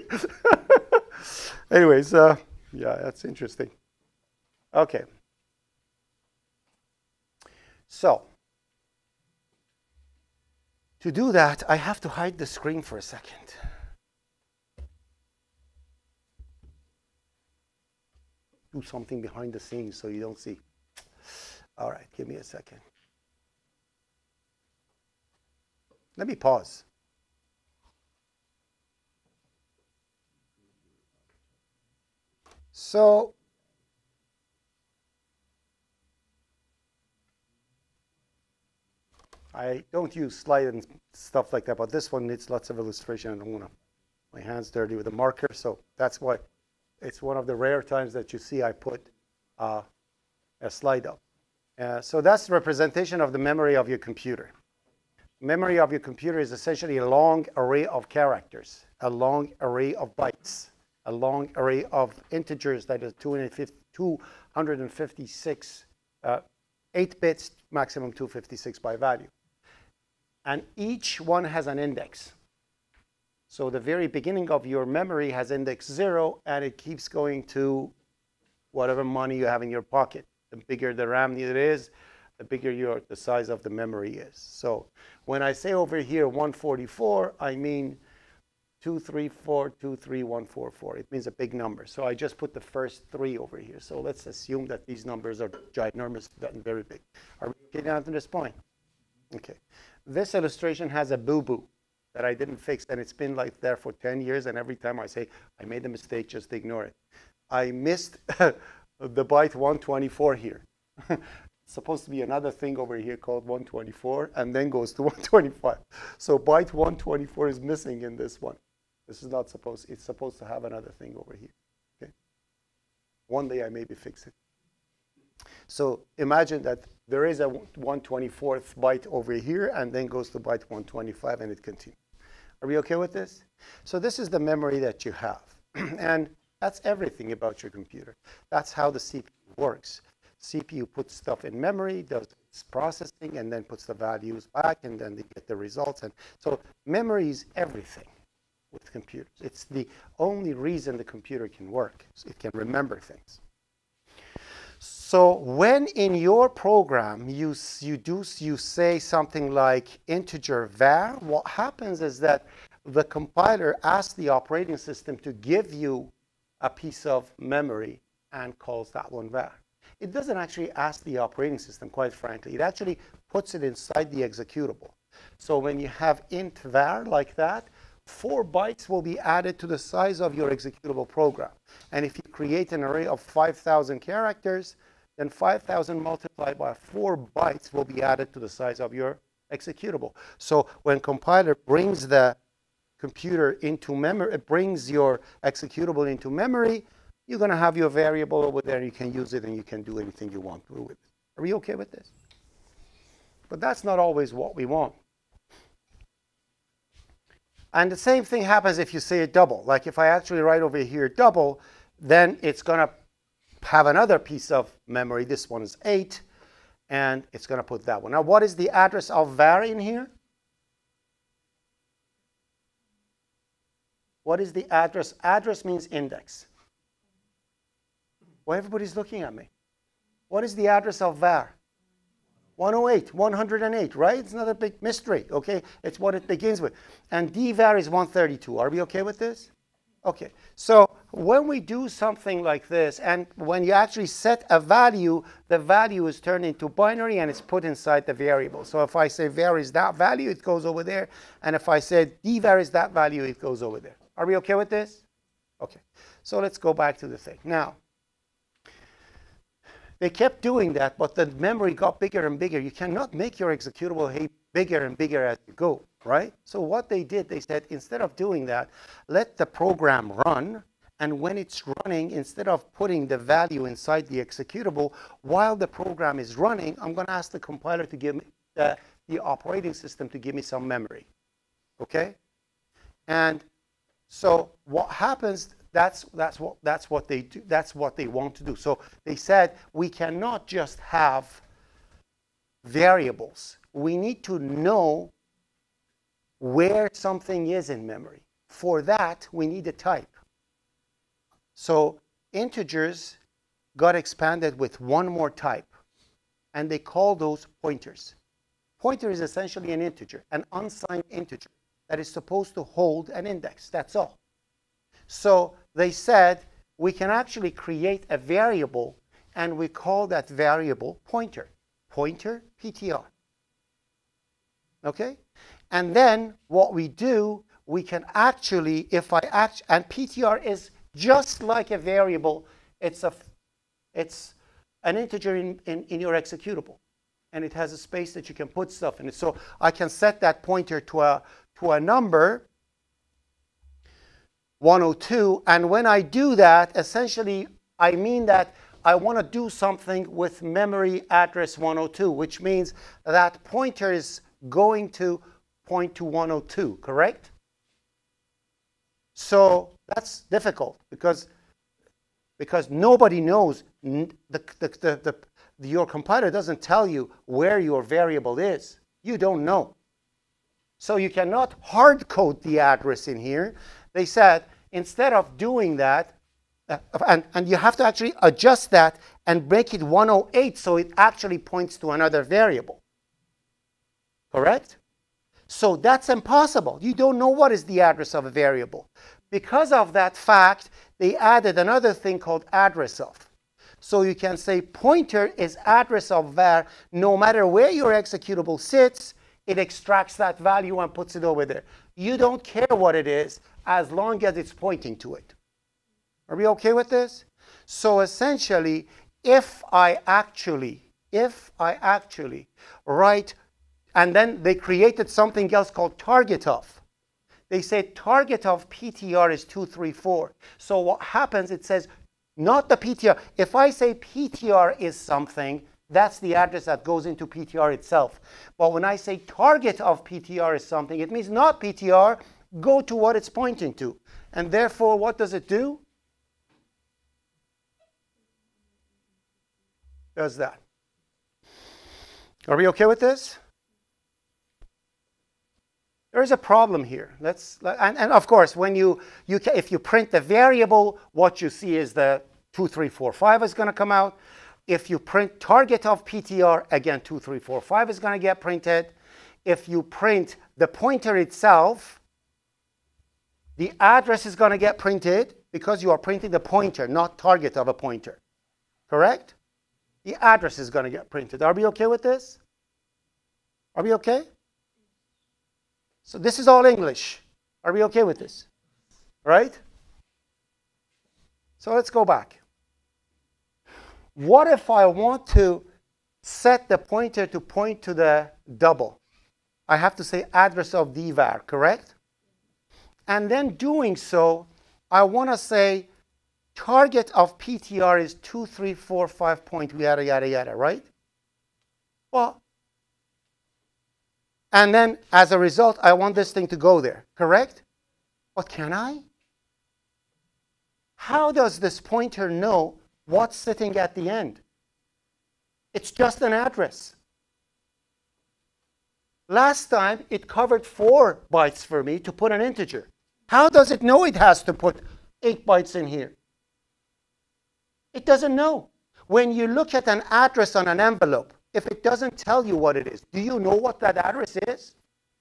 [laughs] Anyways, uh, yeah, that's interesting. Okay. So, to do that, I have to hide the screen for a second. Do something behind the scenes so you don't see. All right, give me a second. Let me pause. So, I don't use slide and stuff like that, but this one needs lots of illustration. I don't want my hands dirty with a marker, so that's why it's one of the rare times that you see I put uh, a slide up. Uh, so that's the representation of the memory of your computer. Memory of your computer is essentially a long array of characters, a long array of bytes, a long array of integers that is 256, uh, 8 bits, maximum 256 by value and each one has an index. So the very beginning of your memory has index zero, and it keeps going to whatever money you have in your pocket. The bigger the RAM it is, the bigger your, the size of the memory is. So when I say over here 144, I mean 234, It means a big number. So I just put the first three over here. So let's assume that these numbers are ginormous and very big. Are we getting down to this point? Okay. This illustration has a boo-boo that I didn't fix, and it's been like there for 10 years, and every time I say, I made a mistake, just ignore it. I missed [laughs] the byte 124 here. [laughs] Supposed to be another thing over here called 124 and then goes to [laughs] 125. So byte 124 is missing in this one. This is not supposed, it's supposed to have another thing over here. Okay. One day I maybe fix it. So imagine that there is a 124th byte over here and then goes to byte 125 and it continues. Are we okay with this? So this is the memory that you have. [clears throat] and that's everything about your computer. That's how the CPU works. CPU puts stuff in memory, does its processing, and then puts the values back, and then they get the results. And so memory is everything with computers. It's the only reason the computer can work. It can remember things. So when in your program you, you do you say something like integer var, what happens is that the compiler asks the operating system to give you a piece of memory and calls that one var. It doesn't actually ask the operating system, quite frankly. It actually puts it inside the executable. So when you have int var like that, four bytes will be added to the size of your executable program. And if you create an array of 5,000 characters, then 5,000 multiplied by 4 bytes will be added to the size of your executable. So when compiler brings the computer into memory, it brings your executable into memory, you're going to have your variable over there. You can use it and you can do anything you want with it. Are we okay with this? But that's not always what we want. And the same thing happens if you say a double. Like if I actually write over here double, then it's going to have another piece of memory. This one is 8, and it's going to put that one. Now, what is the address of var in here? What is the address? Address means index. Well, everybody's looking at me. What is the address of var? 108, 108, right? It's not a big mystery, okay? It's what it begins with. And dvar is 132. Are we okay with this? Okay, so when we do something like this, and when you actually set a value, the value is turned into binary and it's put inside the variable. So if I say var is that value, it goes over there. And if I say is that value, it goes over there. Are we okay with this? Okay, so let's go back to the thing. Now, they kept doing that, but the memory got bigger and bigger. You cannot make your executable heap bigger and bigger as you go, right? So what they did, they said, instead of doing that, let the program run. And when it's running, instead of putting the value inside the executable, while the program is running, I'm going to ask the compiler to give me, the, the operating system to give me some memory. Okay? And so what happens, that's, that's, what, that's, what they do, that's what they want to do. So they said, we cannot just have variables. We need to know where something is in memory. For that, we need a type. So integers got expanded with one more type, and they call those pointers. Pointer is essentially an integer, an unsigned integer that is supposed to hold an index. That's all. So they said we can actually create a variable, and we call that variable pointer. Pointer PTR. Okay? And then what we do, we can actually, if I act, and PTR is just like a variable, it's, a, it's an integer in, in, in your executable. And it has a space that you can put stuff in it. So I can set that pointer to a, to a number, 102. And when I do that, essentially, I mean that I want to do something with memory address 102, which means that pointer is going to point to 102, correct? So that's difficult because, because nobody knows, the, the, the, the, your compiler doesn't tell you where your variable is. You don't know. So you cannot hard code the address in here. They said instead of doing that, uh, and, and you have to actually adjust that and make it 108 so it actually points to another variable. Correct? So that's impossible. You don't know what is the address of a variable. Because of that fact, they added another thing called address of. So you can say pointer is address of var. No matter where your executable sits, it extracts that value and puts it over there. You don't care what it is as long as it's pointing to it. Are we okay with this? So essentially, if I actually, if I actually write, and then they created something else called target of. They say target of PTR is 234. So what happens, it says not the PTR. If I say PTR is something, that's the address that goes into PTR itself. But when I say target of PTR is something, it means not PTR, go to what it's pointing to. And therefore, what does it do? Does that. Are we okay with this? There is a problem here. Let's, and, and of course, when you, you ca if you print the variable, what you see is the 2345 is going to come out. If you print target of PTR, again, 2345 is going to get printed. If you print the pointer itself, the address is going to get printed because you are printing the pointer, not target of a pointer. Correct? The address is going to get printed. Are we okay with this? Are we okay? So this is all English. Are we okay with this? Right? So let's go back. What if I want to set the pointer to point to the double? I have to say address of dvar, correct? And then doing so, I want to say target of PTR is 2345 point yada yada yada, right? Well, and then as a result, I want this thing to go there, correct? But can I? How does this pointer know what's sitting at the end? It's just an address. Last time, it covered four bytes for me to put an integer. How does it know it has to put eight bytes in here? It doesn't know. When you look at an address on an envelope, if it doesn't tell you what it is, do you know what that address is?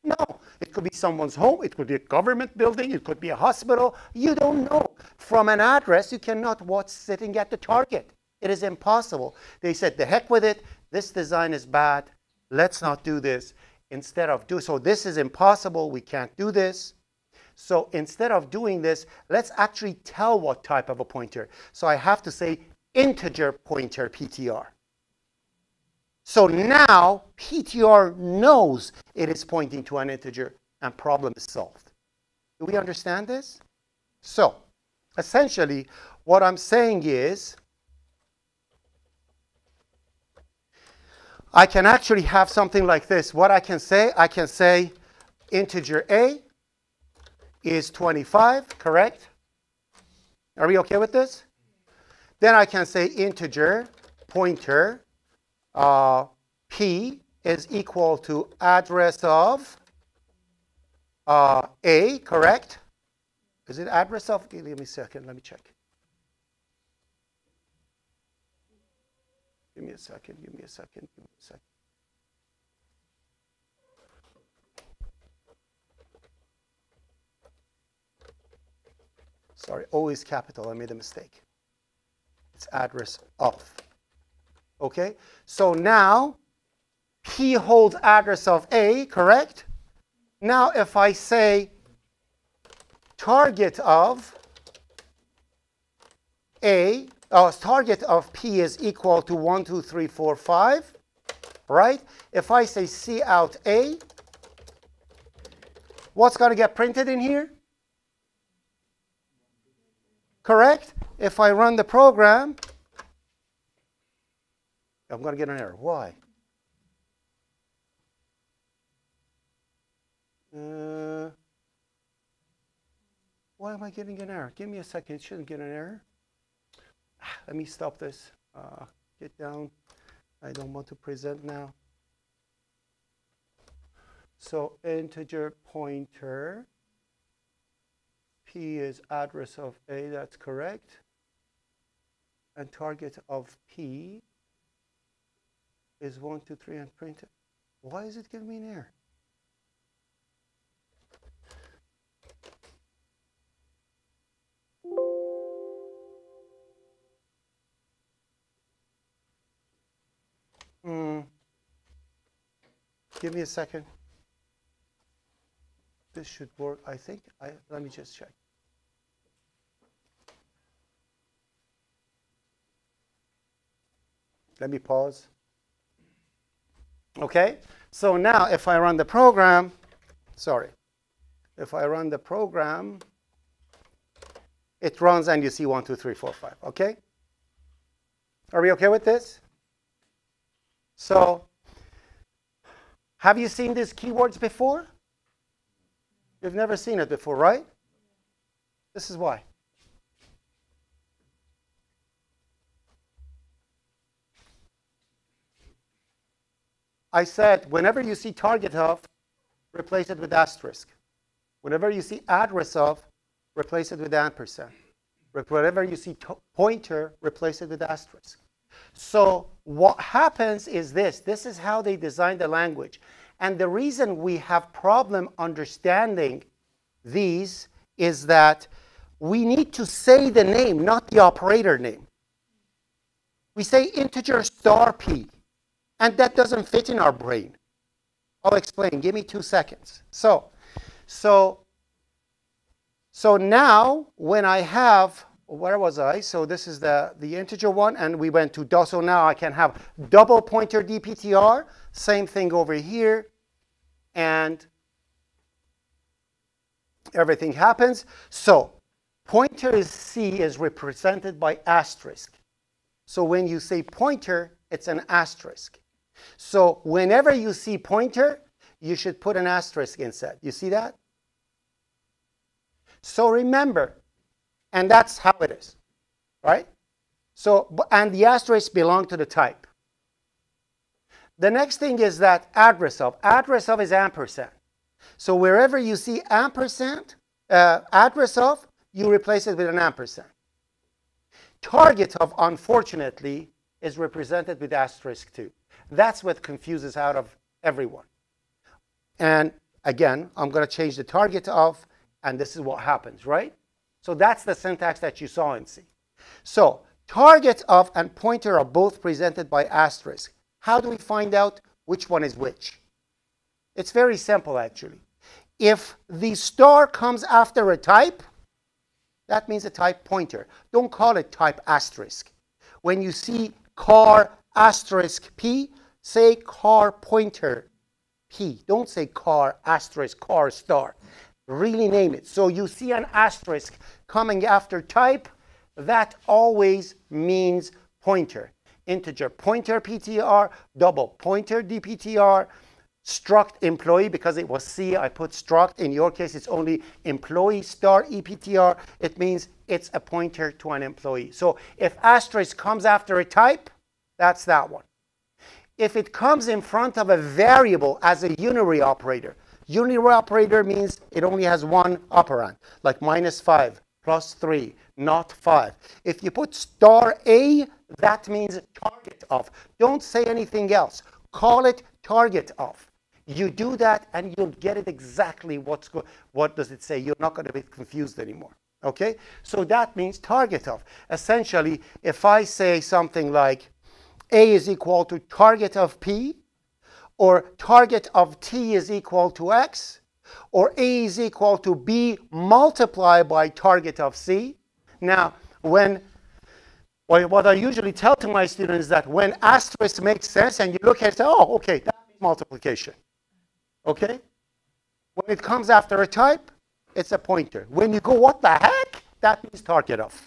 No. It could be someone's home, it could be a government building, it could be a hospital. You don't know. From an address, you cannot what's sitting at the target. It is impossible. They said, the heck with it, this design is bad, let's not do this. Instead of do so, this is impossible, we can't do this. So instead of doing this, let's actually tell what type of a pointer. So I have to say integer pointer PTR. So now PTR knows it is pointing to an integer and problem is solved. Do we understand this? So essentially what I'm saying is I can actually have something like this. What I can say, I can say integer A is 25, correct? Are we okay with this? Then I can say integer pointer uh, P is equal to address of uh, A, correct? Is it address of? Give me a second, let me check. Give me a second, give me a second, give me a second. Sorry, O is capital, I made a mistake. It's address of. Okay, so now P holds address of A, correct? Now if I say target of A, uh, target of P is equal to 1, 2, 3, 4, 5, right? If I say cout A, what's going to get printed in here? Correct? If I run the program, I'm going to get an error. Why? Uh, why am I getting an error? Give me a second. It shouldn't get an error. [sighs] Let me stop this. Uh, get down. I don't want to present now. So integer pointer. P is address of A, that's correct. And target of P is 1, 2, 3, and print it. Why is it giving me an error? Hmm. Give me a second. This should work, I think. I, let me just check. Let me pause. Okay, so now if I run the program, sorry, if I run the program, it runs and you see one, two, three, four, five. Okay? Are we okay with this? So, have you seen these keywords before? You've never seen it before, right? This is why. I said, whenever you see target of, replace it with asterisk. Whenever you see address of, replace it with ampersand. Whenever you see pointer, replace it with asterisk. So what happens is this. This is how they design the language. And the reason we have problem understanding these is that we need to say the name, not the operator name. We say integer star p, and that doesn't fit in our brain. I'll explain. Give me two seconds. So, so, so now when I have, where was I? So this is the, the integer one, and we went to do. So now I can have double pointer DPTR, same thing over here, and everything happens. So pointer is C is represented by asterisk. So when you say pointer, it's an asterisk. So whenever you see pointer, you should put an asterisk instead. You see that? So remember, and that's how it is, right? So, and the asterisk belong to the type. The next thing is that address of. Address of is ampersand. So wherever you see ampersand, uh, address of, you replace it with an ampersand. Target of, unfortunately, is represented with asterisk 2. That's what confuses out of everyone. And again, I'm going to change the target of, and this is what happens, right? So that's the syntax that you saw in C. So target of and pointer are both presented by asterisk. How do we find out which one is which? It's very simple, actually. If the star comes after a type, that means a type pointer. Don't call it type asterisk. When you see char asterisk P, say char pointer P. Don't say char asterisk char star. Really name it. So you see an asterisk coming after type, that always means pointer. Integer pointer PTR, double pointer DPTR, struct employee because it was C, I put struct. In your case, it's only employee star EPTR. It means it's a pointer to an employee. So if asterisk comes after a type, that's that one. If it comes in front of a variable as a unary operator, unary operator means it only has one operand, like minus 5, plus 3, not 5. If you put star A, that means target of. Don't say anything else. Call it target of. You do that and you'll get it exactly what's go what does it say. You're not going to be confused anymore. Okay? So that means target of. Essentially, if I say something like A is equal to target of P, or target of T is equal to X, or A is equal to B multiplied by target of C. Now, when what I usually tell to my students is that when asterisk makes sense and you look at it, say, oh, okay, that means multiplication. Okay? When it comes after a type, it's a pointer. When you go, what the heck? That means target of.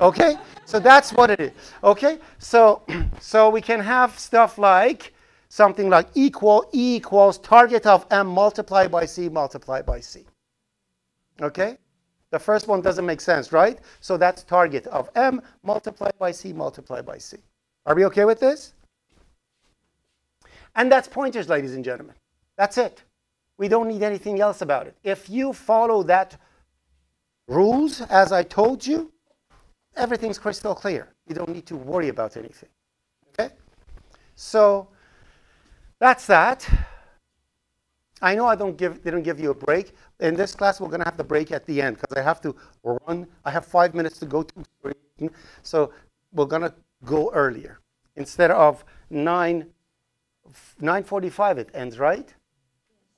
Okay? so that's what it is. Okay? So, [clears throat] so we can have stuff like something like equal E equals target of M multiplied by C multiplied by C. Okay? The first one doesn't make sense, right? So that's target of M multiplied by C multiplied by C. Are we okay with this? And that's pointers, ladies and gentlemen. That's it. We don't need anything else about it. If you follow that rules, as I told you, everything's crystal clear. You don't need to worry about anything. Okay? So that's that. I know I don't give, didn't give you a break. In this class, we're going to have the break at the end because I have to run. I have five minutes to go to. So we're going to go earlier. Instead of 9, 9.45 it ends, right?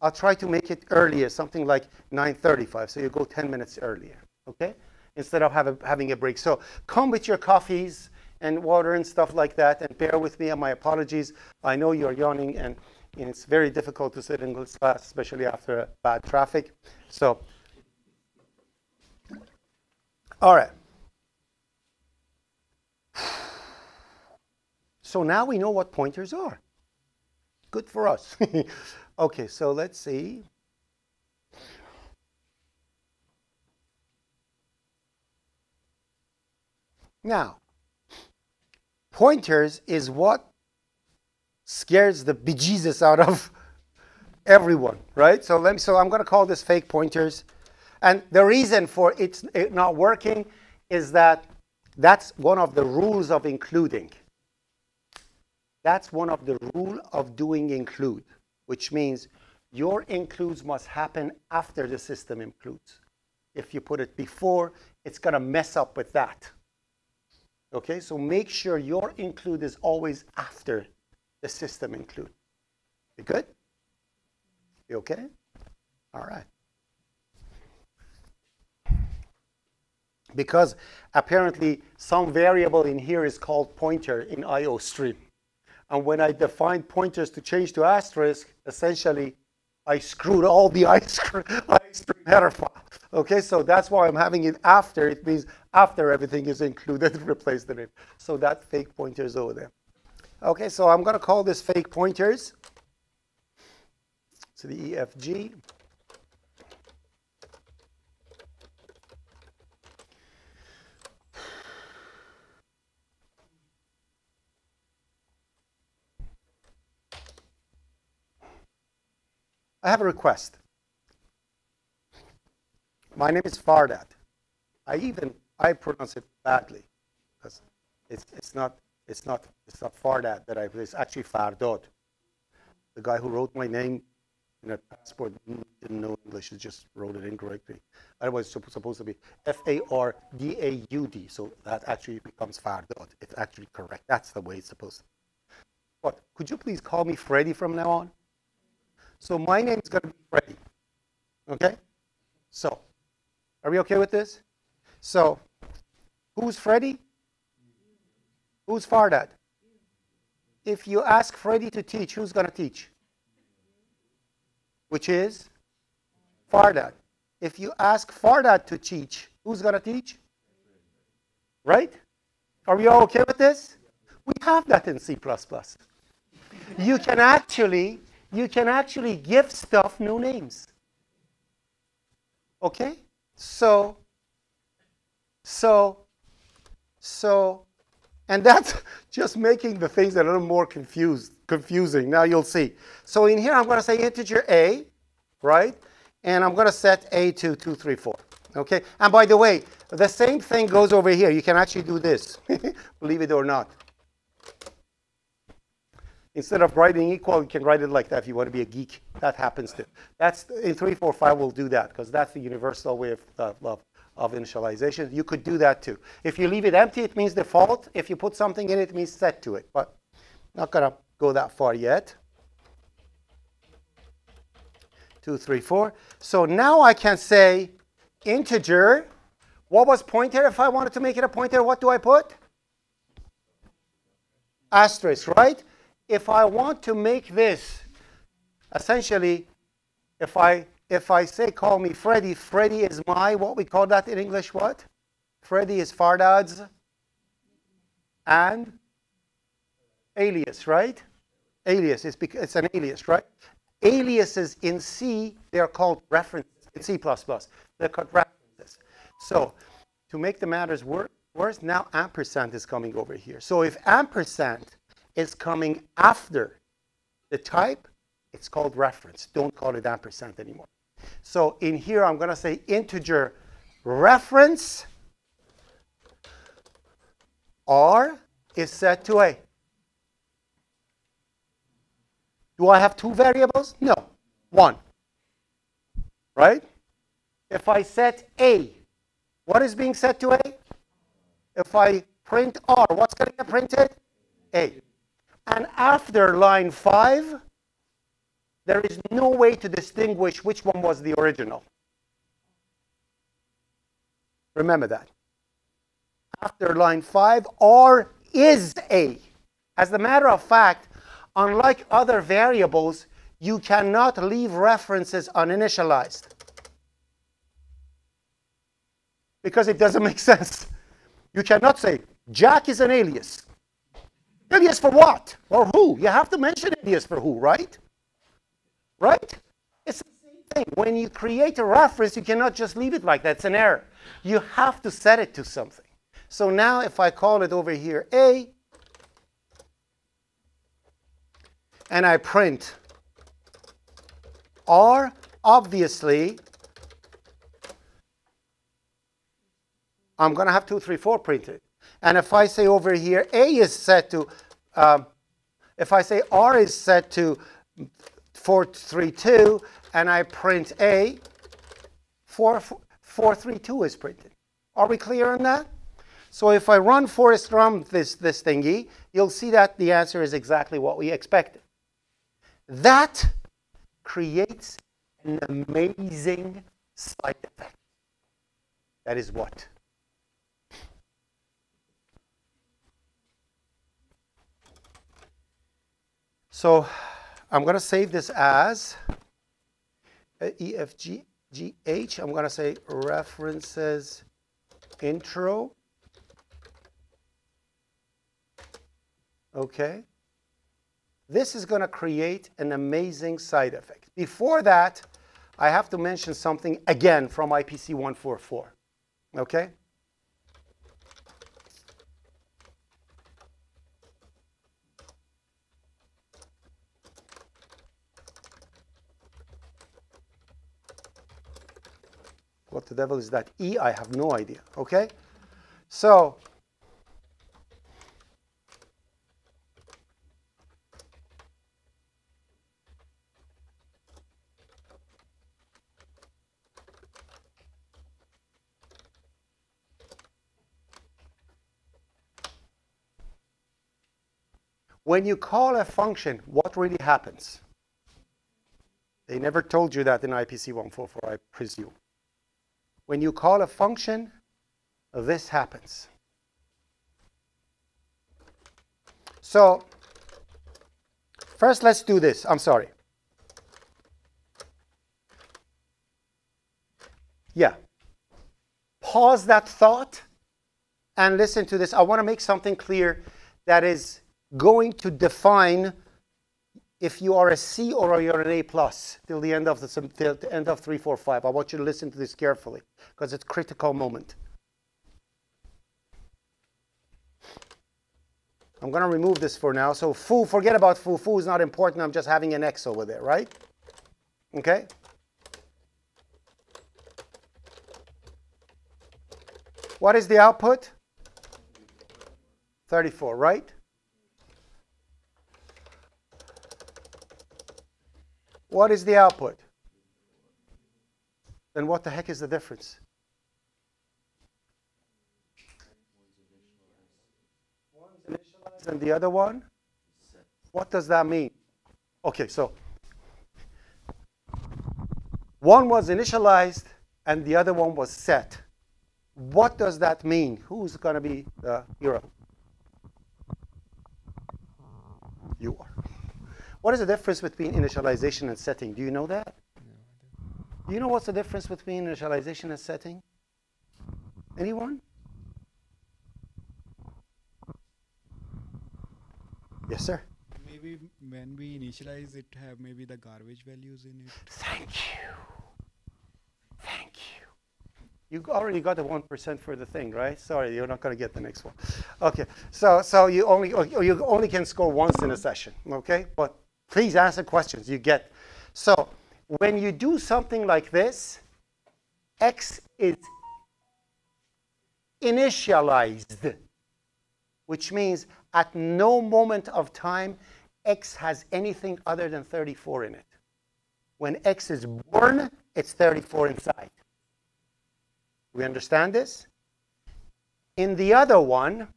I'll try to make it earlier, something like 9.35, so you go 10 minutes earlier, okay? Instead of have a, having a break. So come with your coffees and water and stuff like that. And bear with me and my apologies. I know you're yawning and, it's very difficult to sit in this class, especially after bad traffic. So, all right. [sighs] So now we know what pointers are. Good for us. [laughs] okay, so let's see. Now, pointers is what scares the bejesus out of [laughs] everyone, right? So let me, so I'm going to call this fake pointers. And the reason for it's it not working is that that's one of the rules of including. That's one of the rule of doing include, which means your includes must happen after the system includes. If you put it before, it's going to mess up with that. Okay, so make sure your include is always after the system include. You good? You okay? All right. Because apparently some variable in here is called pointer in iostream. And when I define pointers to change to asterisk, essentially I screwed all the [laughs] iostream file. Okay, so that's why I'm having it after. It means after everything is included, [laughs] replace the name. So that fake pointer is over there. Okay, so I'm going to call this fake pointers. So the EFG. I have a request. My name is Fardad. I even I pronounce it badly because it's it's not it's not it's not Fardat that I it's actually Fardot. The guy who wrote my name in a passport didn't know English, he just wrote it incorrectly. I was supposed to be F A R D A U D, so that actually becomes Fardot. It's actually correct. That's the way it's supposed to. Be. But could you please call me Freddy from now on? So my name is going to be Freddy. Okay? So, are we okay with this? So, who's Freddy? Who's Fardad? If you ask Freddy to teach, who's going to teach? Which is Fardad. If you ask Fardad to teach, who's going to teach? Right? Are we all okay with this? We have that in C++. You can actually you can actually give stuff new names. Okay? So, so, so, and that's [laughs] just making the things a little more confused, confusing. Now you'll see. So in here, I'm going to say integer a, right? And I'm going to set a to 2, 3, 4. Okay? And by the way, the same thing goes over here. You can actually do this, [laughs] believe it or not. Instead of writing equal, you can write it like that if you want to be a geek. That happens to. That's in 345 we'll do that because that's the universal way of, uh, of, of initialization. You could do that too. If you leave it empty, it means default. If you put something in it, it means set to it. But not going to go that far yet. Two, three, four. So now I can say integer. What was pointer? If I wanted to make it a pointer, what do I put? Asterisk, right? If I want to make this, essentially, if I if I say call me Freddy, Freddy is my what we call that in English what? Freddy is Fardad's and alias, right? Alias is because it's an alias, right? Aliases in C they're called references in C++. They're called references. So to make the matters worse, now ampersand is coming over here. So if ampersand is coming after the type, it's called reference. Don't call it ampersand anymore. So in here, I'm going to say integer reference R is set to A. Do I have two variables? No, one. Right? If I set A, what is being set to A? If I print R, what's going to get printed? A. And after line 5, there is no way to distinguish which one was the original. Remember that. After line 5, R is A. As a matter of fact, unlike other variables, you cannot leave references uninitialized because it doesn't [laughs] make sense. You cannot say, Jack is an alias. Alias for what? Or who? You have to mention alias for who, right? Right? It's the same thing. When you create a reference, you cannot just leave it like that. It's an error. You have to set it to something. So now if I call it over here A, and I print R, obviously, I'm going to have 234 printed. And if I say over here A is set to, um, if I say R is set to 432 and I print A, 4, 432 is printed. Are we clear on that? So if I run Forrest Run this, this thingy, you'll see that the answer is exactly what we expected. That creates an amazing side effect. That is what? So I'm going to save this as EFGGH. I'm going to say references intro. Okay. This is going to create an amazing side effect. Before that, I have to mention something again from IPC 144. Okay? The devil is that E? I have no idea. Okay? So, when you call a function, what really happens? They never told you that in IPC 144, I presume. When you call a function, this happens. So, first let's do this. I'm sorry. Yeah. Pause that thought and listen to this. I want to make something clear that is going to define if you are a C or you're an A plus till the end of the till the end of three, four, five. I want you to listen to this carefully because it's a critical moment. I'm going to remove this for now. So foo, forget about foo. Foo is not important. I'm just having an X over there, right? Okay? What is the output? 34, right? What is the output? Then what the heck is the difference? And the other one? What does that mean? Okay, so one was initialized and the other one was set. What does that mean? Who's going to be the hero? You are. What is the difference between initialization and setting? Do you know that? Do you know what's the difference between initialization and setting? Anyone? Yes, sir. Maybe when we initialize it, have maybe the garbage values in it. Thank you. Thank you. You already got the one percent for the thing, right? Sorry, you're not going to get the next one. Okay, so so you only you only can score once in a session, okay? But please answer questions you get. So when you do something like this, x is initialized, which means at no moment of time x has anything other than 34 in it. When x is born, it's 34 inside. We understand this? In the other one,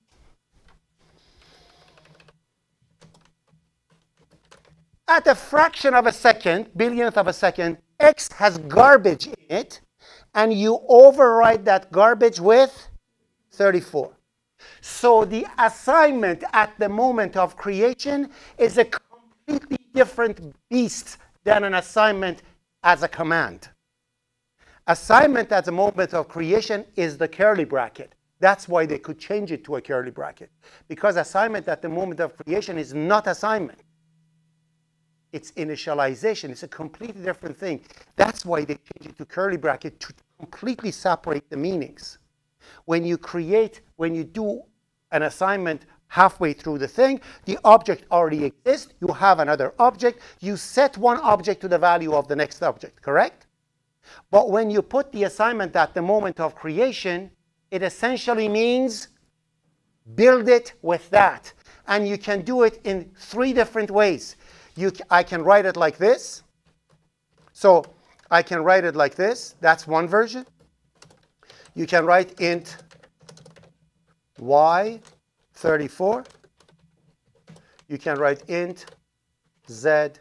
at a fraction of a second, billionth of a second, x has garbage in it, and you override that garbage with 34. So the assignment at the moment of creation is a completely different beast than an assignment as a command. Assignment at the moment of creation is the curly bracket. That's why they could change it to a curly bracket. Because assignment at the moment of creation is not assignment. It's initialization. It's a completely different thing. That's why they change it to curly bracket to completely separate the meanings. When you create, when you do an assignment halfway through the thing, the object already exists. You have another object. You set one object to the value of the next object, correct? But when you put the assignment at the moment of creation, it essentially means build it with that. And you can do it in three different ways. You, I can write it like this. So I can write it like this. That's one version. You can write int y 34. You can write int z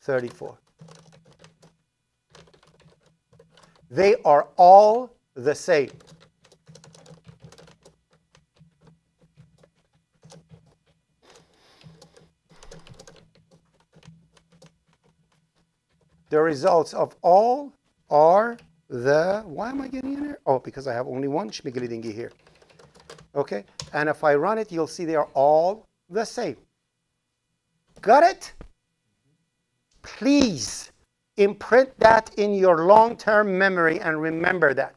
34. They are all the same. The results of all are the, why am I getting in here? Oh, because I have only one schmiggly dingy here. Okay, and if I run it, you'll see they are all the same. Got it? Please imprint that in your long-term memory and remember that.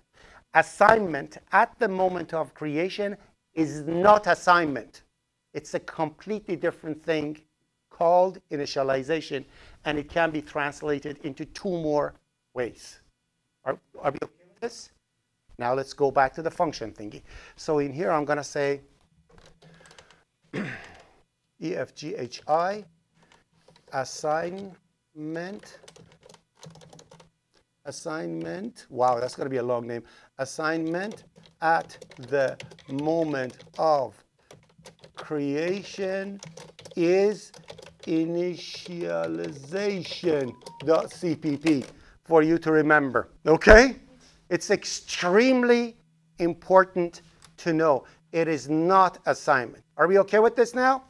Assignment at the moment of creation is not assignment. It's a completely different thing called initialization, and it can be translated into two more ways. Are, are we okay with this? Now let's go back to the function thingy. So in here, I'm going to say [clears throat] EFGHI assignment assignment wow that's going to be a long name assignment at the moment of creation is initialization.cpp for you to remember okay? It's extremely important to know. It is not assignment. Are we okay with this now?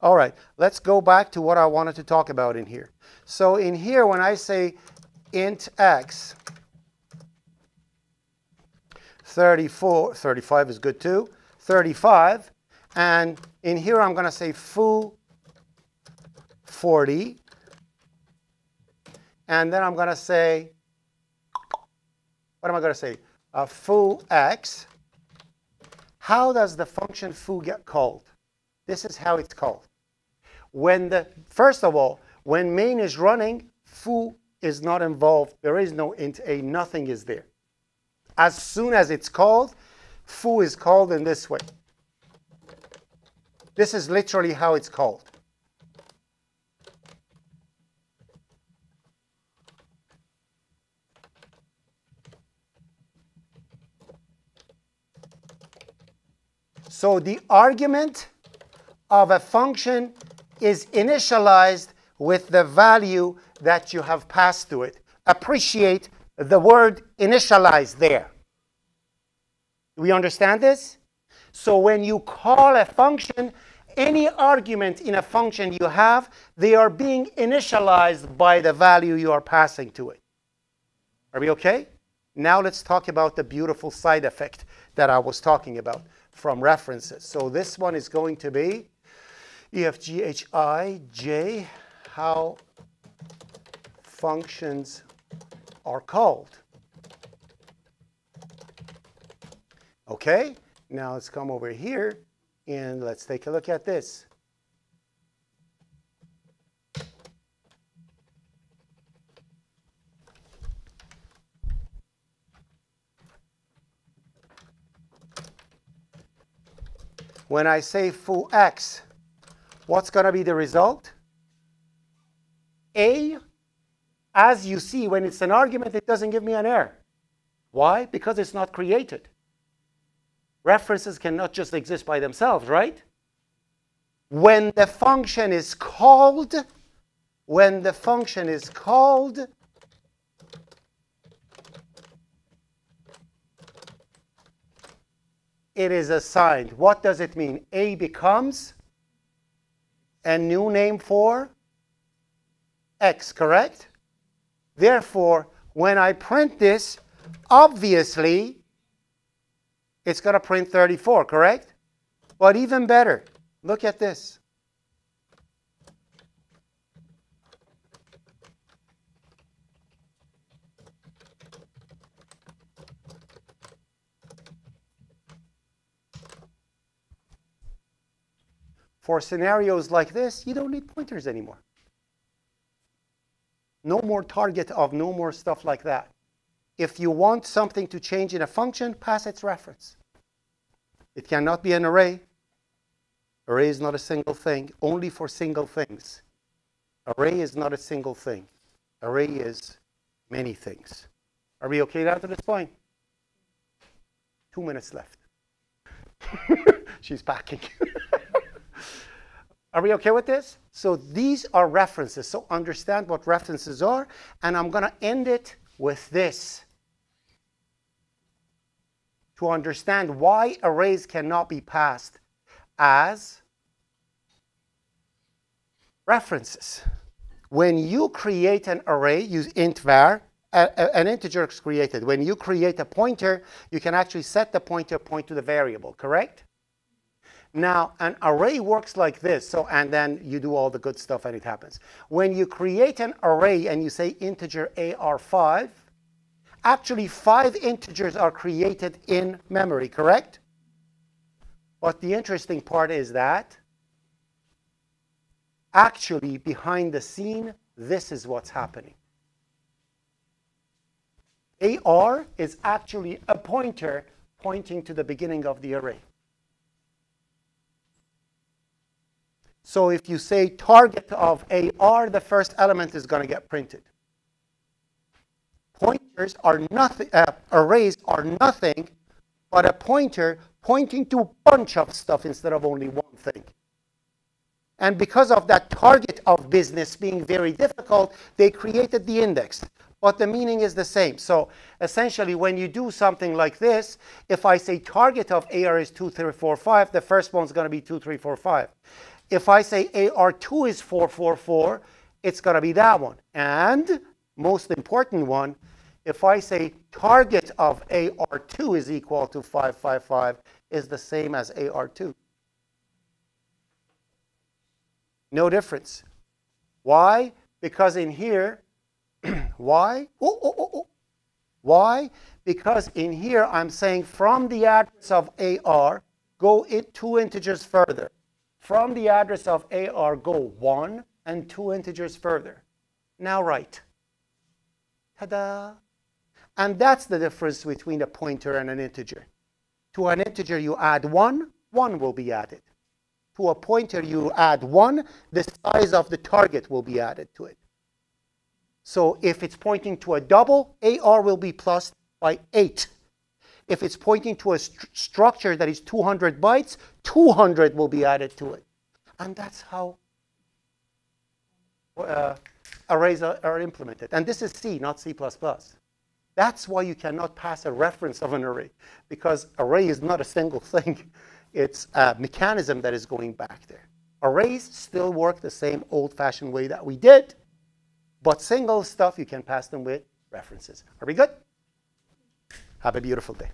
All right let's go back to what i wanted to talk about in here. So in here when i say int x 34 35 is good too 35 and in here i'm going to say foo 40 and then i'm going to say what am i going to say uh, foo x how does the function foo get called this is how it's called when the first of all when main is running foo is not involved. There is no int a, nothing is there. As soon as it's called, foo is called in this way. This is literally how it's called. So the argument of a function is initialized with the value that you have passed to it. Appreciate the word initialize there. We understand this? So when you call a function, any argument in a function you have, they are being initialized by the value you are passing to it. Are we okay? Now let's talk about the beautiful side effect that I was talking about from references. So this one is going to be EFGHIJ, how functions are called. Okay, now let's come over here and let's take a look at this. When I say foo x, what's going to be the result? A, as you see, when it's an argument, it doesn't give me an error. Why? Because it's not created. References cannot just exist by themselves, right? When the function is called, when the function is called, it is assigned. What does it mean? A becomes a new name for x, correct? Therefore, when I print this, obviously, it's going to print 34, correct? But even better, look at this. For scenarios like this, you don't need pointers anymore. No more target of, no more stuff like that. If you want something to change in a function, pass its reference. It cannot be an array. Array is not a single thing, only for single things. Array is not a single thing. Array is many things. Are we okay down to this point? Two minutes left. [laughs] She's packing. [laughs] Are we okay with this? So these are references. So understand what references are. And I'm going to end it with this. To understand why arrays cannot be passed as references. When you create an array, use int var, a, a, an integer is created. When you create a pointer, you can actually set the pointer point to the variable, correct? Now, an array works like this, so, and then you do all the good stuff and it happens. When you create an array and you say integer AR5, actually five integers are created in memory, correct? But the interesting part is that actually behind the scene, this is what's happening. AR is actually a pointer pointing to the beginning of the array. So if you say target of AR, the first element is going to get printed. Pointers are nothing, uh, arrays are nothing but a pointer pointing to a bunch of stuff instead of only one thing. And because of that target of business being very difficult, they created the index. But the meaning is the same. So essentially, when you do something like this, if I say target of AR is 2, 3, 4, 5, the first one's going to be 2, 3, 4, 5. If I say AR2 is 444, it's going to be that one. And most important one, if I say target of AR2 is equal to 555, is the same as AR2. No difference. Why? Because in here, [clears throat] why? Oh, oh, oh, oh. Why? Because in here I'm saying from the address of AR, go it two integers further. From the address of AR, go one and two integers further. Now write. Ta-da! And that's the difference between a pointer and an integer. To an integer, you add one, one will be added. To a pointer, you add one, the size of the target will be added to it. So if it's pointing to a double, AR will be plus by 8. If it's pointing to a st structure that is 200 bytes, 200 will be added to it. And that's how uh, arrays are, are implemented. And this is C, not C++. That's why you cannot pass a reference of an array, because array is not a single [laughs] thing. It's a mechanism that is going back there. Arrays still work the same old-fashioned way that we did, but single stuff, you can pass them with references. Are we good? Have a beautiful day.